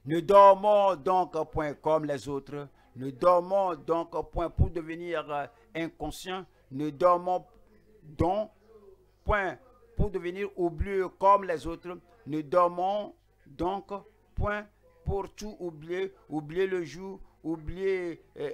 ne dormons donc point comme les autres, ne dormons donc point pour devenir euh, inconscients, ne dormons donc point pour devenir oublieux comme les autres, ne dormons donc point pour tout oublier, oublier le jour, oublier euh,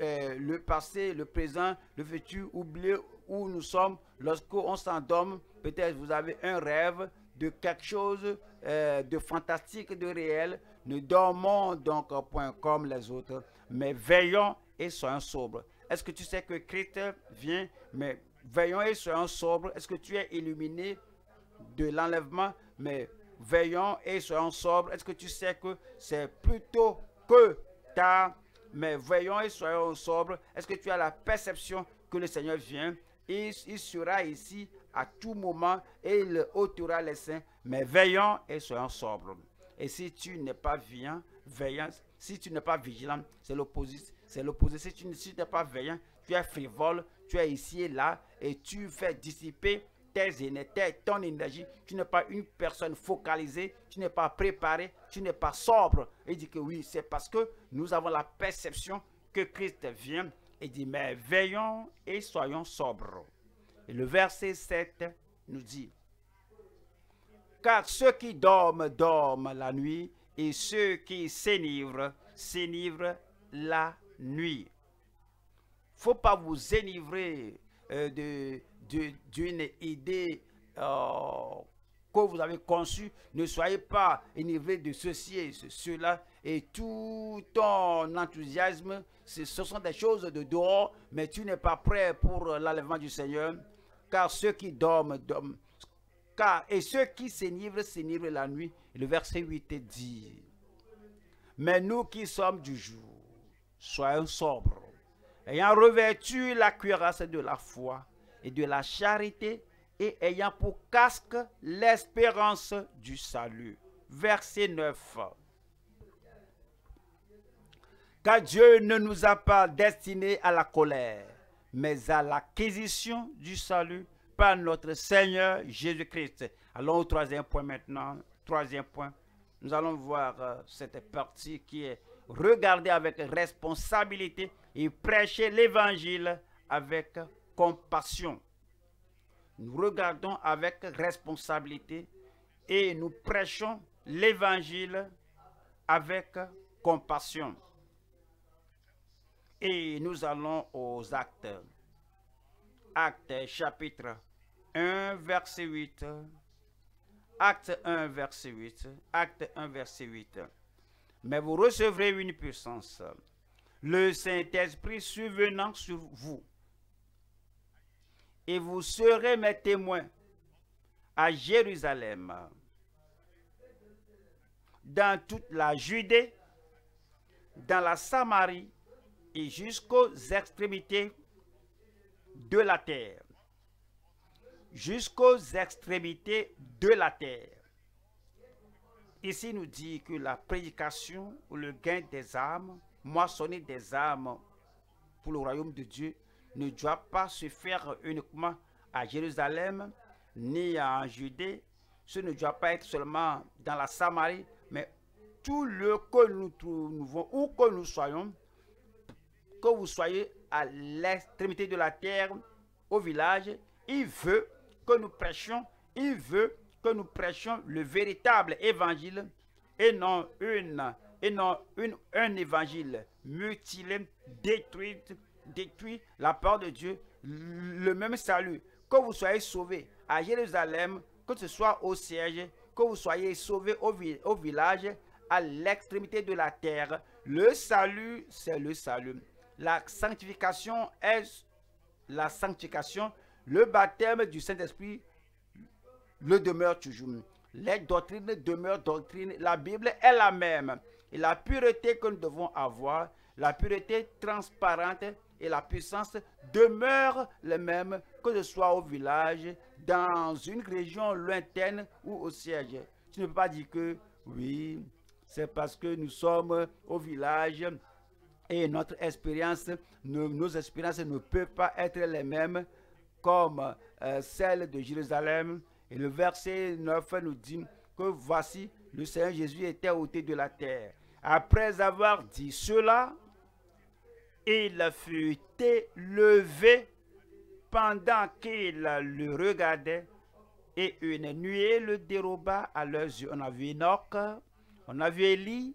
euh, le passé, le présent, le futur, oublier où nous sommes. Lorsqu'on s'endorme, peut-être vous avez un rêve de quelque chose de fantastique, de réel. Ne dormons donc point comme les autres, mais veillons et soyons sobres. Est-ce que tu sais que Christ vient, mais veillons et soyons sobres? Est-ce que tu es illuminé de l'enlèvement, mais veillons et soyons sobres? Est-ce que tu sais que c'est plutôt que tard, mais veillons et soyons sobres? Est-ce que tu as la perception que le Seigneur vient? Il, il sera ici à tout moment et il ôtera les saints, mais veillons et soyons sobres. Et si tu n'es pas veillant, veillant, si tu n'es pas vigilant, c'est l'opposé. C'est l'opposé. Si tu n'es pas veillant, tu es frivole, tu es ici et là, et tu fais dissiper tes énergies, ton énergie. Tu n'es pas une personne focalisée, tu n'es pas préparé, tu n'es pas sobre. Et dit que oui, c'est parce que nous avons la perception que Christ vient et dit, mais veillons et soyons sobres. Le verset 7 nous dit, car ceux qui dorment, dorment la nuit, et ceux qui s'énivrent, s'énivrent la nuit. faut pas vous énivrer euh, d'une idée euh, que vous avez conçue. Ne soyez pas énivrés de ceci et cela. Et tout ton enthousiasme, ce sont des choses de dehors, mais tu n'es pas prêt pour l'enlèvement du Seigneur. Car ceux qui dorment, dorment. Car, et ceux qui s'énivrent, s'énivrent la nuit. Le verset 8 dit, mais nous qui sommes du jour, soyons sobres, ayant revêtu la cuirasse de la foi et de la charité, et ayant pour casque l'espérance du salut. Verset 9. Car Dieu ne nous a pas destinés à la colère, mais à l'acquisition du salut par notre Seigneur Jésus-Christ. Allons au troisième point maintenant. Troisième point. Nous allons voir euh, cette partie qui est regarder avec responsabilité et prêcher l'évangile avec compassion. Nous regardons avec responsabilité et nous prêchons l'évangile avec compassion. Et nous allons aux actes. Actes chapitre 1, verset 8. Acte 1, verset 8. Acte 1, verset 8. Mais vous recevrez une puissance. Le Saint-Esprit survenant sur vous. Et vous serez mes témoins à Jérusalem, dans toute la Judée, dans la Samarie et jusqu'aux extrémités de la terre jusqu'aux extrémités de la terre. Ici nous dit que la prédication ou le gain des âmes, moissonner des âmes pour le royaume de Dieu, ne doit pas se faire uniquement à Jérusalem ni en Judée. Ce ne doit pas être seulement dans la Samarie, mais tout le que nous trouvons, où que nous soyons, que vous soyez à l'extrémité de la terre, au village, il veut que nous prêchions, il veut que nous prêchions le véritable évangile et non une et non une, un évangile mutilé, détruit, détruit la part de Dieu, le même salut. Que vous soyez sauvés à Jérusalem, que ce soit au siège, que vous soyez sauvés au, au village, à l'extrémité de la terre, le salut, c'est le salut. La sanctification est la sanctification, le baptême du Saint-Esprit le demeure toujours. Les doctrines demeurent doctrines. La Bible est la même. Et la pureté que nous devons avoir, la pureté transparente et la puissance demeurent les mêmes que ce soit au village, dans une région lointaine ou au siège. Tu ne peux pas dire que oui, c'est parce que nous sommes au village et notre expérience, nos, expériences ne peuvent pas être les mêmes comme euh, celles de Jérusalem. Et le verset 9 nous dit que voici, le Seigneur Jésus était ôté de la terre. Après avoir dit cela, il fut élevé pendant qu'il le regardait et une nuée le déroba à leurs yeux. On a vu Enoch, on a vu Élie,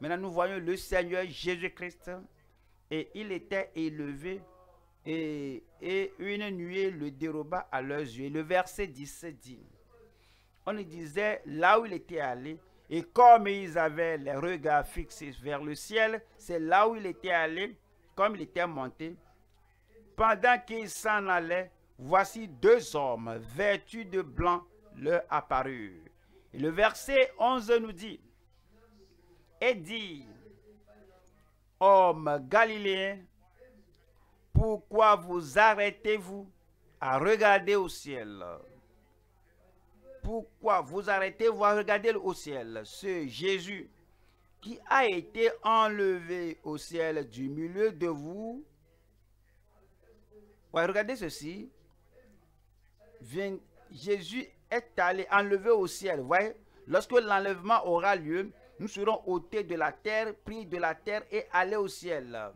maintenant nous voyons le Seigneur Jésus-Christ et il était élevé et, une nuée le déroba à leurs yeux. Le verset 17 dit, on lui disait là où il était allé, et comme ils avaient les regards fixés vers le ciel, c'est là où il était allé, comme il était monté. Pendant qu'il s'en allait, voici deux hommes vêtus de blanc leur apparurent. Et le verset 11 nous dit, et dit, Homme galiléen, pourquoi vous arrêtez-vous à regarder au ciel? Pourquoi vous arrêtez-vous à regarder au ciel? Ce Jésus qui a été enlevé au ciel du milieu de vous. regardez ceci. Jésus est allé enlevé au ciel. Voyez, lorsque l'enlèvement aura lieu, nous serons ôtés de la terre, pris de la terre et allés au ciel.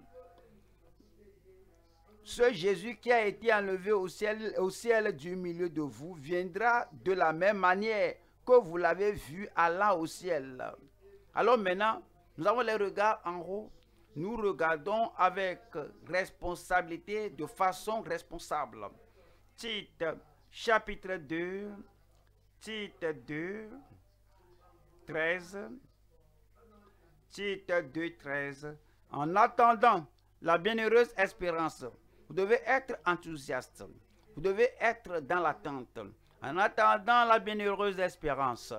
Ce Jésus qui a été enlevé au ciel, au ciel du milieu de vous viendra de la même manière que vous l'avez vu allant au ciel. Alors maintenant, nous avons les regards en haut. Nous regardons avec responsabilité, de façon responsable. Titre chapitre 2, titre 2, 13, titre 2, 13. En attendant la bienheureuse espérance, vous devez être enthousiaste. Vous devez être dans l'attente. En attendant la bienheureuse espérance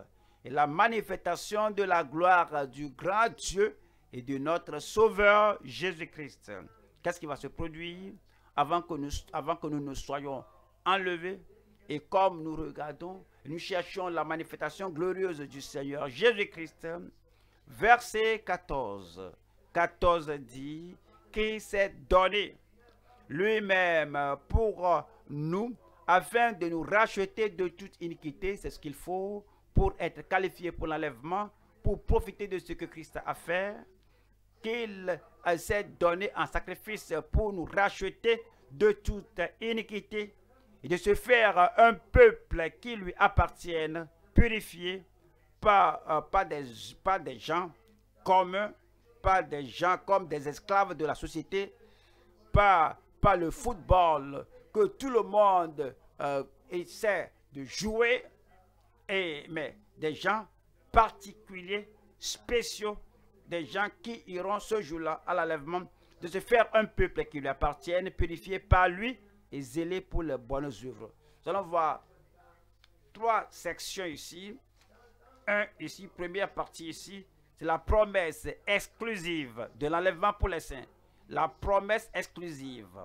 et la manifestation de la gloire du grand Dieu et de notre Sauveur Jésus-Christ. Qu'est-ce qui va se produire avant que, nous, avant que nous ne soyons enlevés et comme nous regardons, nous cherchons la manifestation glorieuse du Seigneur Jésus-Christ? Verset 14. 14 dit qu'il s'est donné lui-même pour nous afin de nous racheter de toute iniquité. C'est ce qu'il faut pour être qualifié pour l'enlèvement, pour profiter de ce que Christ a fait, qu'il s'est donné en sacrifice pour nous racheter de toute iniquité et de se faire un peuple qui lui appartienne, purifié, pas, euh, pas, des, pas des gens communs, pas des gens comme des esclaves de la société, pas, pas le football que tout le monde euh, essaie de jouer, et, mais des gens particuliers, spéciaux, des gens qui iront ce jour-là à l'enlèvement, de se faire un peuple qui lui appartienne, purifié par lui et zélé pour les bonnes œuvres. Nous allons voir trois sections ici. Un ici, première partie ici, c'est la promesse exclusive de l'enlèvement pour les saints. La promesse exclusive,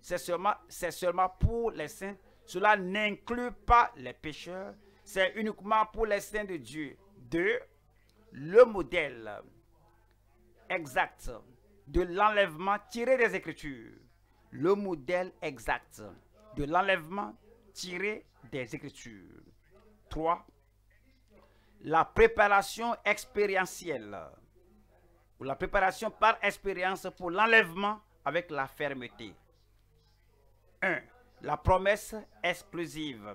c'est seulement, seulement pour les saints. Cela n'inclut pas les pécheurs. C'est uniquement pour les saints de Dieu. Deux, le modèle exact de l'enlèvement tiré des Écritures le modèle exact de l'enlèvement tiré des Écritures. 3. La préparation expérientielle ou la préparation par expérience pour l'enlèvement avec la fermeté. 1. La promesse exclusive.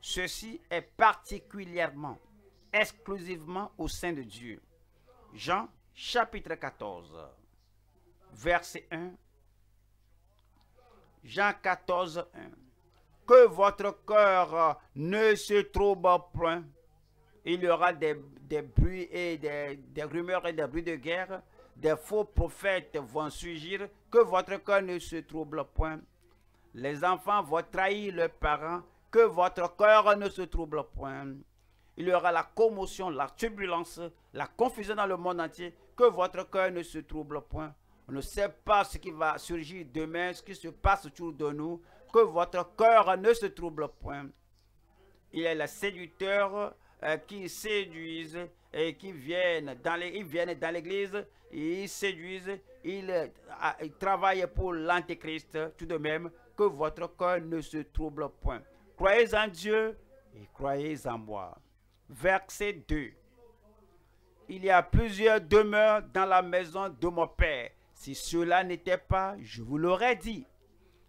Ceci est particulièrement, exclusivement au sein de Dieu. Jean chapitre 14, verset 1 Jean 14, 1. Que votre cœur ne se trouble point. Il y aura des, bruits et des, rumeurs et des bruits de guerre des faux prophètes vont surgir, que votre cœur ne se trouble point. Les enfants vont trahir leurs parents, que votre cœur ne se trouble point. Il y aura la commotion, la turbulence, la confusion dans le monde entier, que votre cœur ne se trouble point. On ne sait pas ce qui va surgir demain, ce qui se passe autour de nous, que votre cœur ne se trouble point. Il y a les séducteurs euh, qui séduisent et qui viennent dans les, ils viennent dans l'église, ils séduisent, ils, euh, ils travaillent pour l'antéchrist tout de même, que votre cœur ne se trouble point. Croyez en Dieu et croyez en moi. Verset 2. Il y a plusieurs demeures dans la maison de mon Père. Si cela n'était pas, je vous l'aurais dit.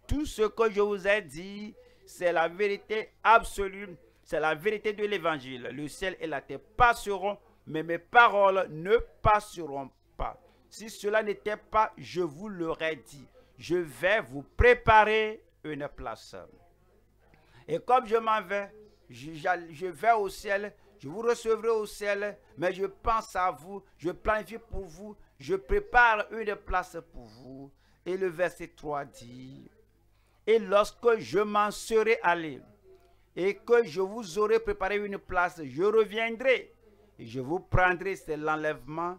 Tout ce que je vous ai dit, c'est la vérité absolue, c'est la vérité de l'évangile. Le ciel et la terre passeront, mais mes paroles ne passeront pas. Si cela n'était pas, je vous l'aurais dit. Je vais vous préparer une place. Et comme je m'en vais, je, vais au ciel, je vous recevrai au ciel, mais je pense à vous, je planifie pour vous, je prépare une place pour vous. Et le verset 3 dit, et lorsque je m'en serai allé, et que je vous aurai préparé une place, je reviendrai, je vous prendrai, c'est l'enlèvement,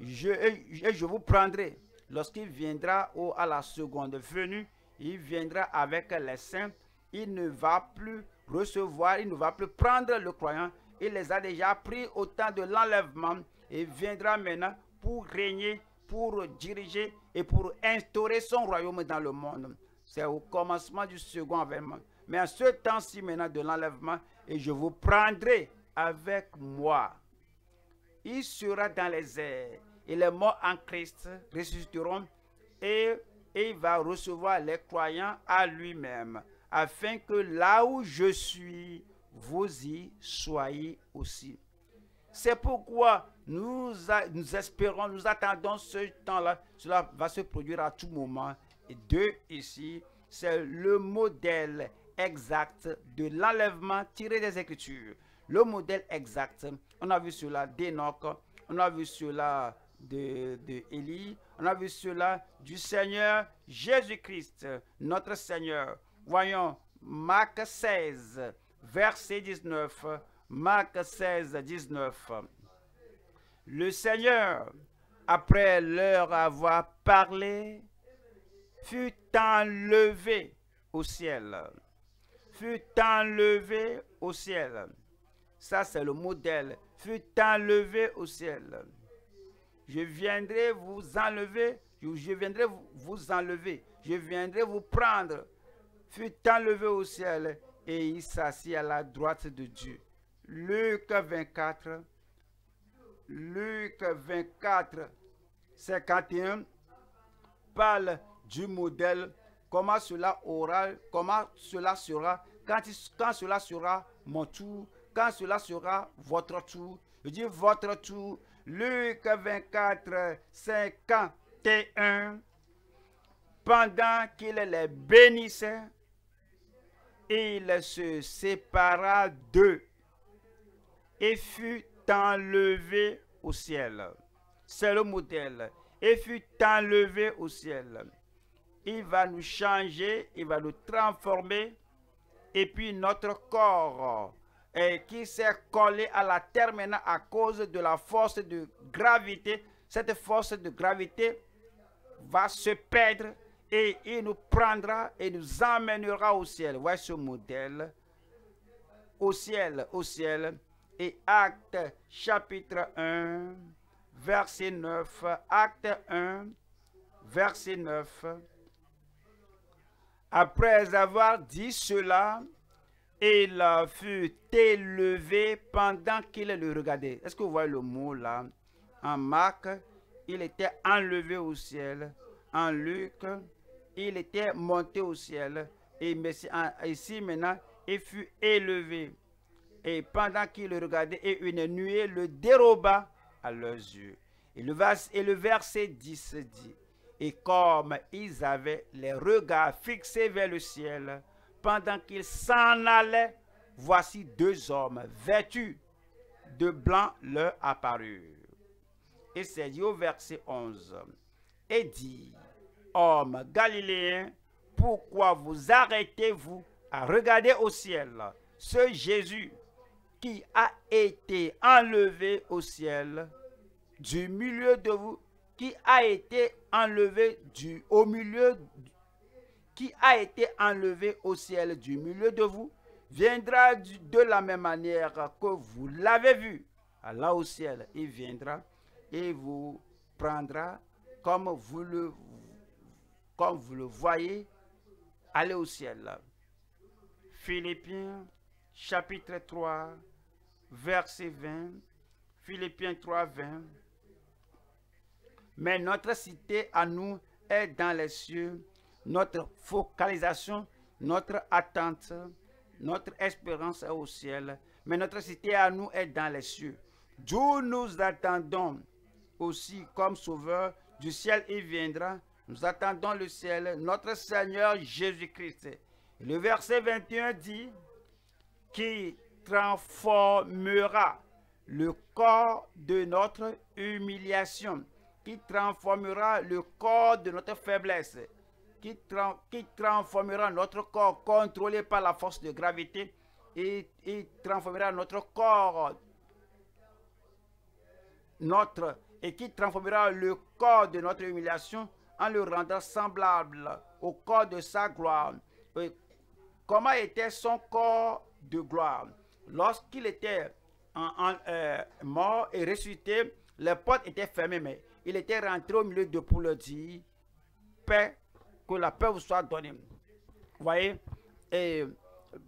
je, et je vous prendrai. Lorsqu'il viendra au, à la seconde venue, il viendra avec les saints, il ne va plus recevoir, il ne va plus prendre le croyant, il les a déjà pris au temps de l'enlèvement et viendra maintenant pour régner, pour diriger et pour instaurer son royaume dans le monde. C'est au commencement du second avènement. Mais à ce temps-ci maintenant de l'enlèvement, et je vous prendrai avec moi. Il sera dans les airs. Et les morts en Christ ressusciteront et, et il va recevoir les croyants à lui-même, afin que là où je suis, vous y soyez aussi. C'est pourquoi nous, nous espérons, nous attendons ce temps-là. Cela va se produire à tout moment. Et deux, ici, c'est le modèle exact de l'enlèvement tiré des Écritures. Le modèle exact. On a vu cela d'Enoch, on a vu cela de, de on a vu cela du Seigneur Jésus-Christ, notre Seigneur. Voyons Marc 16, verset 19. Marc 16, 19. Le Seigneur, après leur avoir parlé, fut enlevé au ciel. Fut enlevé au ciel. Ça, c'est le modèle. Fut enlevé au ciel. Je viendrai vous enlever. Je viendrai vous enlever. Je viendrai vous prendre. Fut enlevé au ciel et il s'assit à la droite de Dieu. Luc 24. Luc 24, 51 parle du modèle, comment cela aura, comment cela sera, quand, cela sera mon tour, quand cela sera votre tour. Je dis votre tour. Luc 24, 51. Pendant qu'il les bénissait, il se sépara d'eux et fut enlevé au ciel. C'est le modèle. Et fut enlevé au ciel. Il va nous changer, il va nous transformer. Et puis notre corps qui s'est collé à la terre maintenant à cause de la force de gravité. Cette force de gravité va se perdre et il nous prendra et nous emmènera au ciel. Voici ce modèle. Au ciel, au ciel. Et acte chapitre 1, verset 9. Acte 1, verset 9. Après avoir dit cela, il fut élevé pendant qu'il le regardait. Est-ce que vous voyez le mot là? En Marc, il était enlevé au ciel. En Luc, il était monté au ciel. Et ici maintenant, il fut élevé. Et pendant qu'il le regardait, et une nuée le déroba à leurs yeux. Et le, et le verset 10 dit, et comme ils avaient les regards fixés vers le ciel, pendant qu'ils s'en allaient, voici deux hommes vêtus de blanc leur apparurent. Et c'est dit au verset 11. Et dit, Homme galiléen, pourquoi vous arrêtez-vous à regarder au ciel ce Jésus qui a été enlevé au ciel du milieu de vous, qui a été enlevé du, au milieu, qui a été enlevé au ciel du milieu de vous, viendra de la même manière que vous l'avez vu. Allah au ciel, il viendra et vous prendra comme vous le, comme vous le voyez aller au ciel. Philippiens chapitre 3, verset 20. Philippiens 3, 20. Mais notre cité à nous est dans les cieux. Notre focalisation, notre attente, notre espérance est au ciel. Mais notre cité à nous est dans les cieux. D'où nous attendons aussi comme sauveur du ciel, il viendra. Nous attendons le ciel, notre Seigneur Jésus-Christ. Le verset 21 dit, qui transformera le corps de notre humiliation, qui transformera le corps de notre faiblesse, qui, transformera notre corps contrôlé par la force de gravité et, transformera notre corps, notre, et qui transformera le corps de notre humiliation en le rendant semblable au corps de sa gloire. comment était son corps de gloire? Lorsqu'il était euh, mort et ressuscité, les portes étaient fermées, mais il était rentré au milieu de pour le dire, paix, que la paix vous soit donnée. Vous voyez, et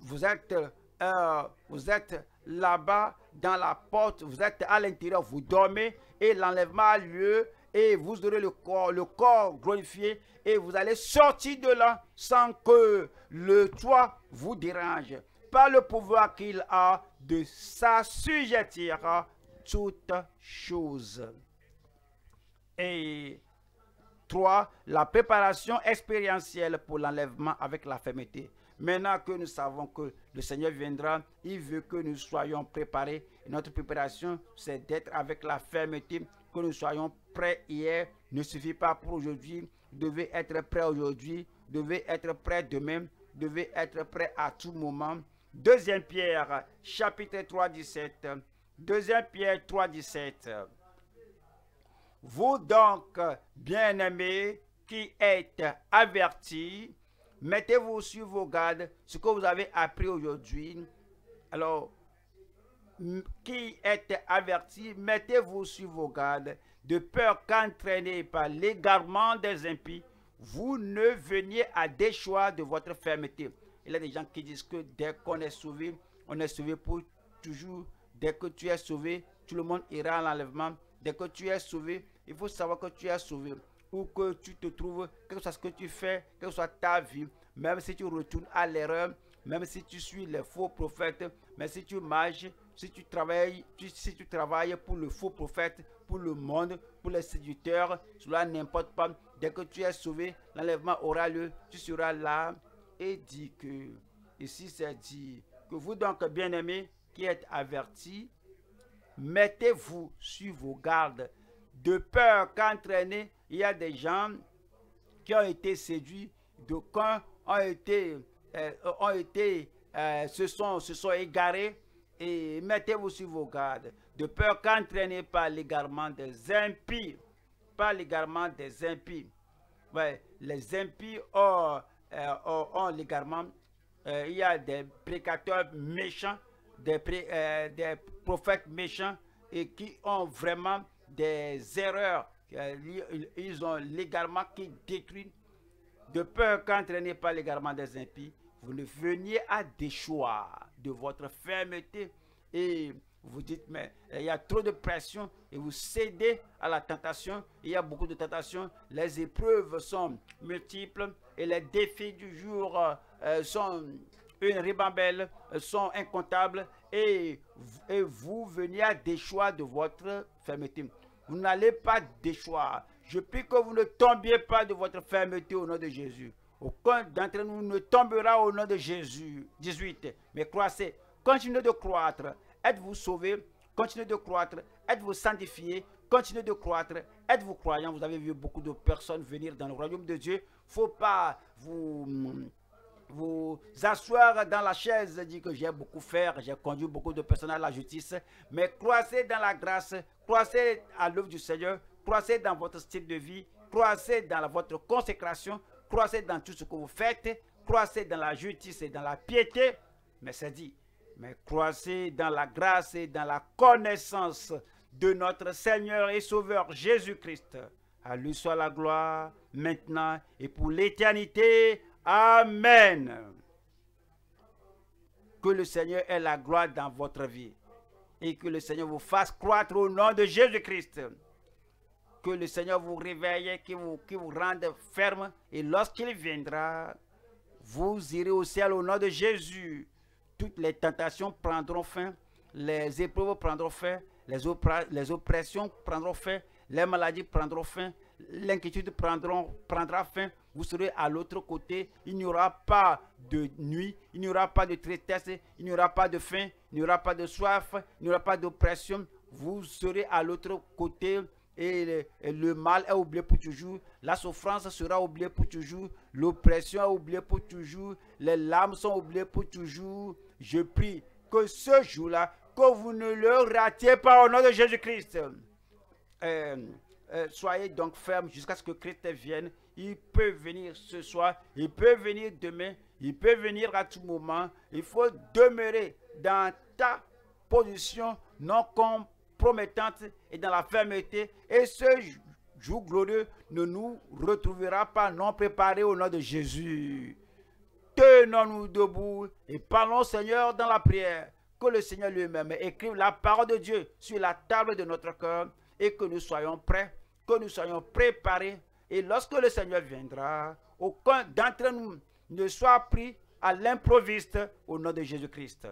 vous êtes, euh, vous êtes là-bas dans la porte, vous êtes à l'intérieur, vous dormez et l'enlèvement a lieu et vous aurez le corps, le corps glorifié et vous allez sortir de là sans que le toit vous dérange. Par le pouvoir qu'il a de s'assujettir à toutes choses. Et trois, la préparation expérientielle pour l'enlèvement avec la fermeté. Maintenant que nous savons que le Seigneur viendra, il veut que nous soyons préparés. notre préparation, c'est d'être avec la fermeté, que nous soyons prêts hier. Ne suffit pas pour aujourd'hui. devez être prêt aujourd'hui, devez être prêt demain, devez être prêt à tout moment. Deuxième Pierre, chapitre 3, 17. Deuxième Pierre 3, 17. Vous donc, bien-aimés, qui êtes avertis, mettez-vous sur vos gardes ce que vous avez appris aujourd'hui. Alors, qui êtes avertis, mettez-vous sur vos gardes, de peur qu'entraînés par l'égarement des impies, vous ne veniez à déchoir de votre fermeté. Il y a des gens qui disent que dès qu'on est sauvé, on est sauvé pour toujours. Dès que tu es sauvé, tout le monde ira à l'enlèvement. Dès que tu es sauvé, il faut savoir que tu es sauvé. Où que tu te trouves, quel que soit ce que tu fais, quelle que soit ta vie, même si tu retournes à l'erreur, même si tu suis les faux prophètes, même si tu marches, si tu travailles, si tu travailles pour le faux prophète, pour le monde, pour les séducteurs, cela n'importe pas. Dès que tu es sauvé, l'enlèvement aura lieu, tu seras là et dit que, ici c'est dit, que vous donc, bien-aimés, qui êtes avertis, mettez-vous sur vos gardes, de peur qu'entraîner, il y a des gens qui ont été séduits, de quand ont été, euh, ont été euh, se, sont, égarés, et mettez-vous sur vos gardes, de peur qu'entraînés par l'égarement des impies, par l'égarement des impies. Les impies ont euh, ont l'égarement. Euh, il y a des prédicateurs méchants, des, des prophètes méchants et qui ont vraiment des erreurs. Ils ont l'égarement qui détruit. De peur qu'entraîné par l'égarement des impies, vous ne veniez à déchoir de votre fermeté et vous dites, mais il y a trop de pression et vous cédez à la tentation. Il y a beaucoup de tentations. Les épreuves sont multiples et les défis du jour euh, sont une ribambelle, euh, sont incomptables et, et vous venez à déchoir de votre fermeté. Vous n'allez pas déchoir. Je prie que vous ne tombiez pas de votre fermeté au nom de Jésus. Aucun d'entre nous ne tombera au nom de Jésus. 18. Mais croissez, continuez de croître. Êtes-vous sauvé? Continuez de croître, êtes-vous sanctifiés, continuez de croître, êtes-vous croyants. Vous avez vu beaucoup de personnes venir dans le royaume de Dieu. faut pas vous vous asseoir dans la chaise, dire que j'ai beaucoup fait, j'ai conduit beaucoup de personnes à la justice, mais croissez dans la grâce, croissez à l'œuvre du Seigneur, croissez dans votre style de vie, croissez dans votre consécration, croissez dans tout ce que vous faites, croissez dans la justice et dans la piété, mais c'est dit, mais croissez dans la grâce et dans la connaissance de notre Seigneur et Sauveur Jésus-Christ. À lui soit la gloire, maintenant et pour l'éternité. Amen. Que le Seigneur ait la gloire dans votre vie et que le Seigneur vous fasse croître au nom de Jésus-Christ. Que le Seigneur vous réveille, qu'il vous, rende ferme et lorsqu'il viendra, vous irez au ciel au nom de Jésus. Toutes les tentations prendront fin, les épreuves prendront fin, les, les oppressions prendront fin, les maladies prendront fin, l'inquiétude prendra fin, vous serez à l'autre côté. Il n'y aura pas de nuit, il n'y aura pas de tristesse, il n'y aura pas de faim, il n'y aura pas de soif, il n'y aura pas d'oppression. Vous serez à l'autre côté et le, mal est oublié pour toujours. La souffrance sera oubliée pour toujours. L'oppression est oubliée pour toujours. Les larmes sont oubliées pour toujours. Je prie que ce jour-là, que vous ne le ratiez pas au nom de Jésus-Christ. Euh, euh, soyez donc fermes jusqu'à ce que Christ vienne. Il peut venir ce soir, il peut venir demain, il peut venir à tout moment. Il faut demeurer dans ta position non compromettante et dans la fermeté. Et ce jour glorieux ne nous retrouvera pas non préparés au nom de Jésus. Tenons-nous debout et parlons Seigneur dans la prière. Que le Seigneur lui-même écrive la parole de Dieu sur la table de notre cœur et que nous soyons prêts que nous soyons préparés. Et lorsque le Seigneur viendra, aucun d'entre nous ne soit pris à l'improviste au nom de Jésus-Christ.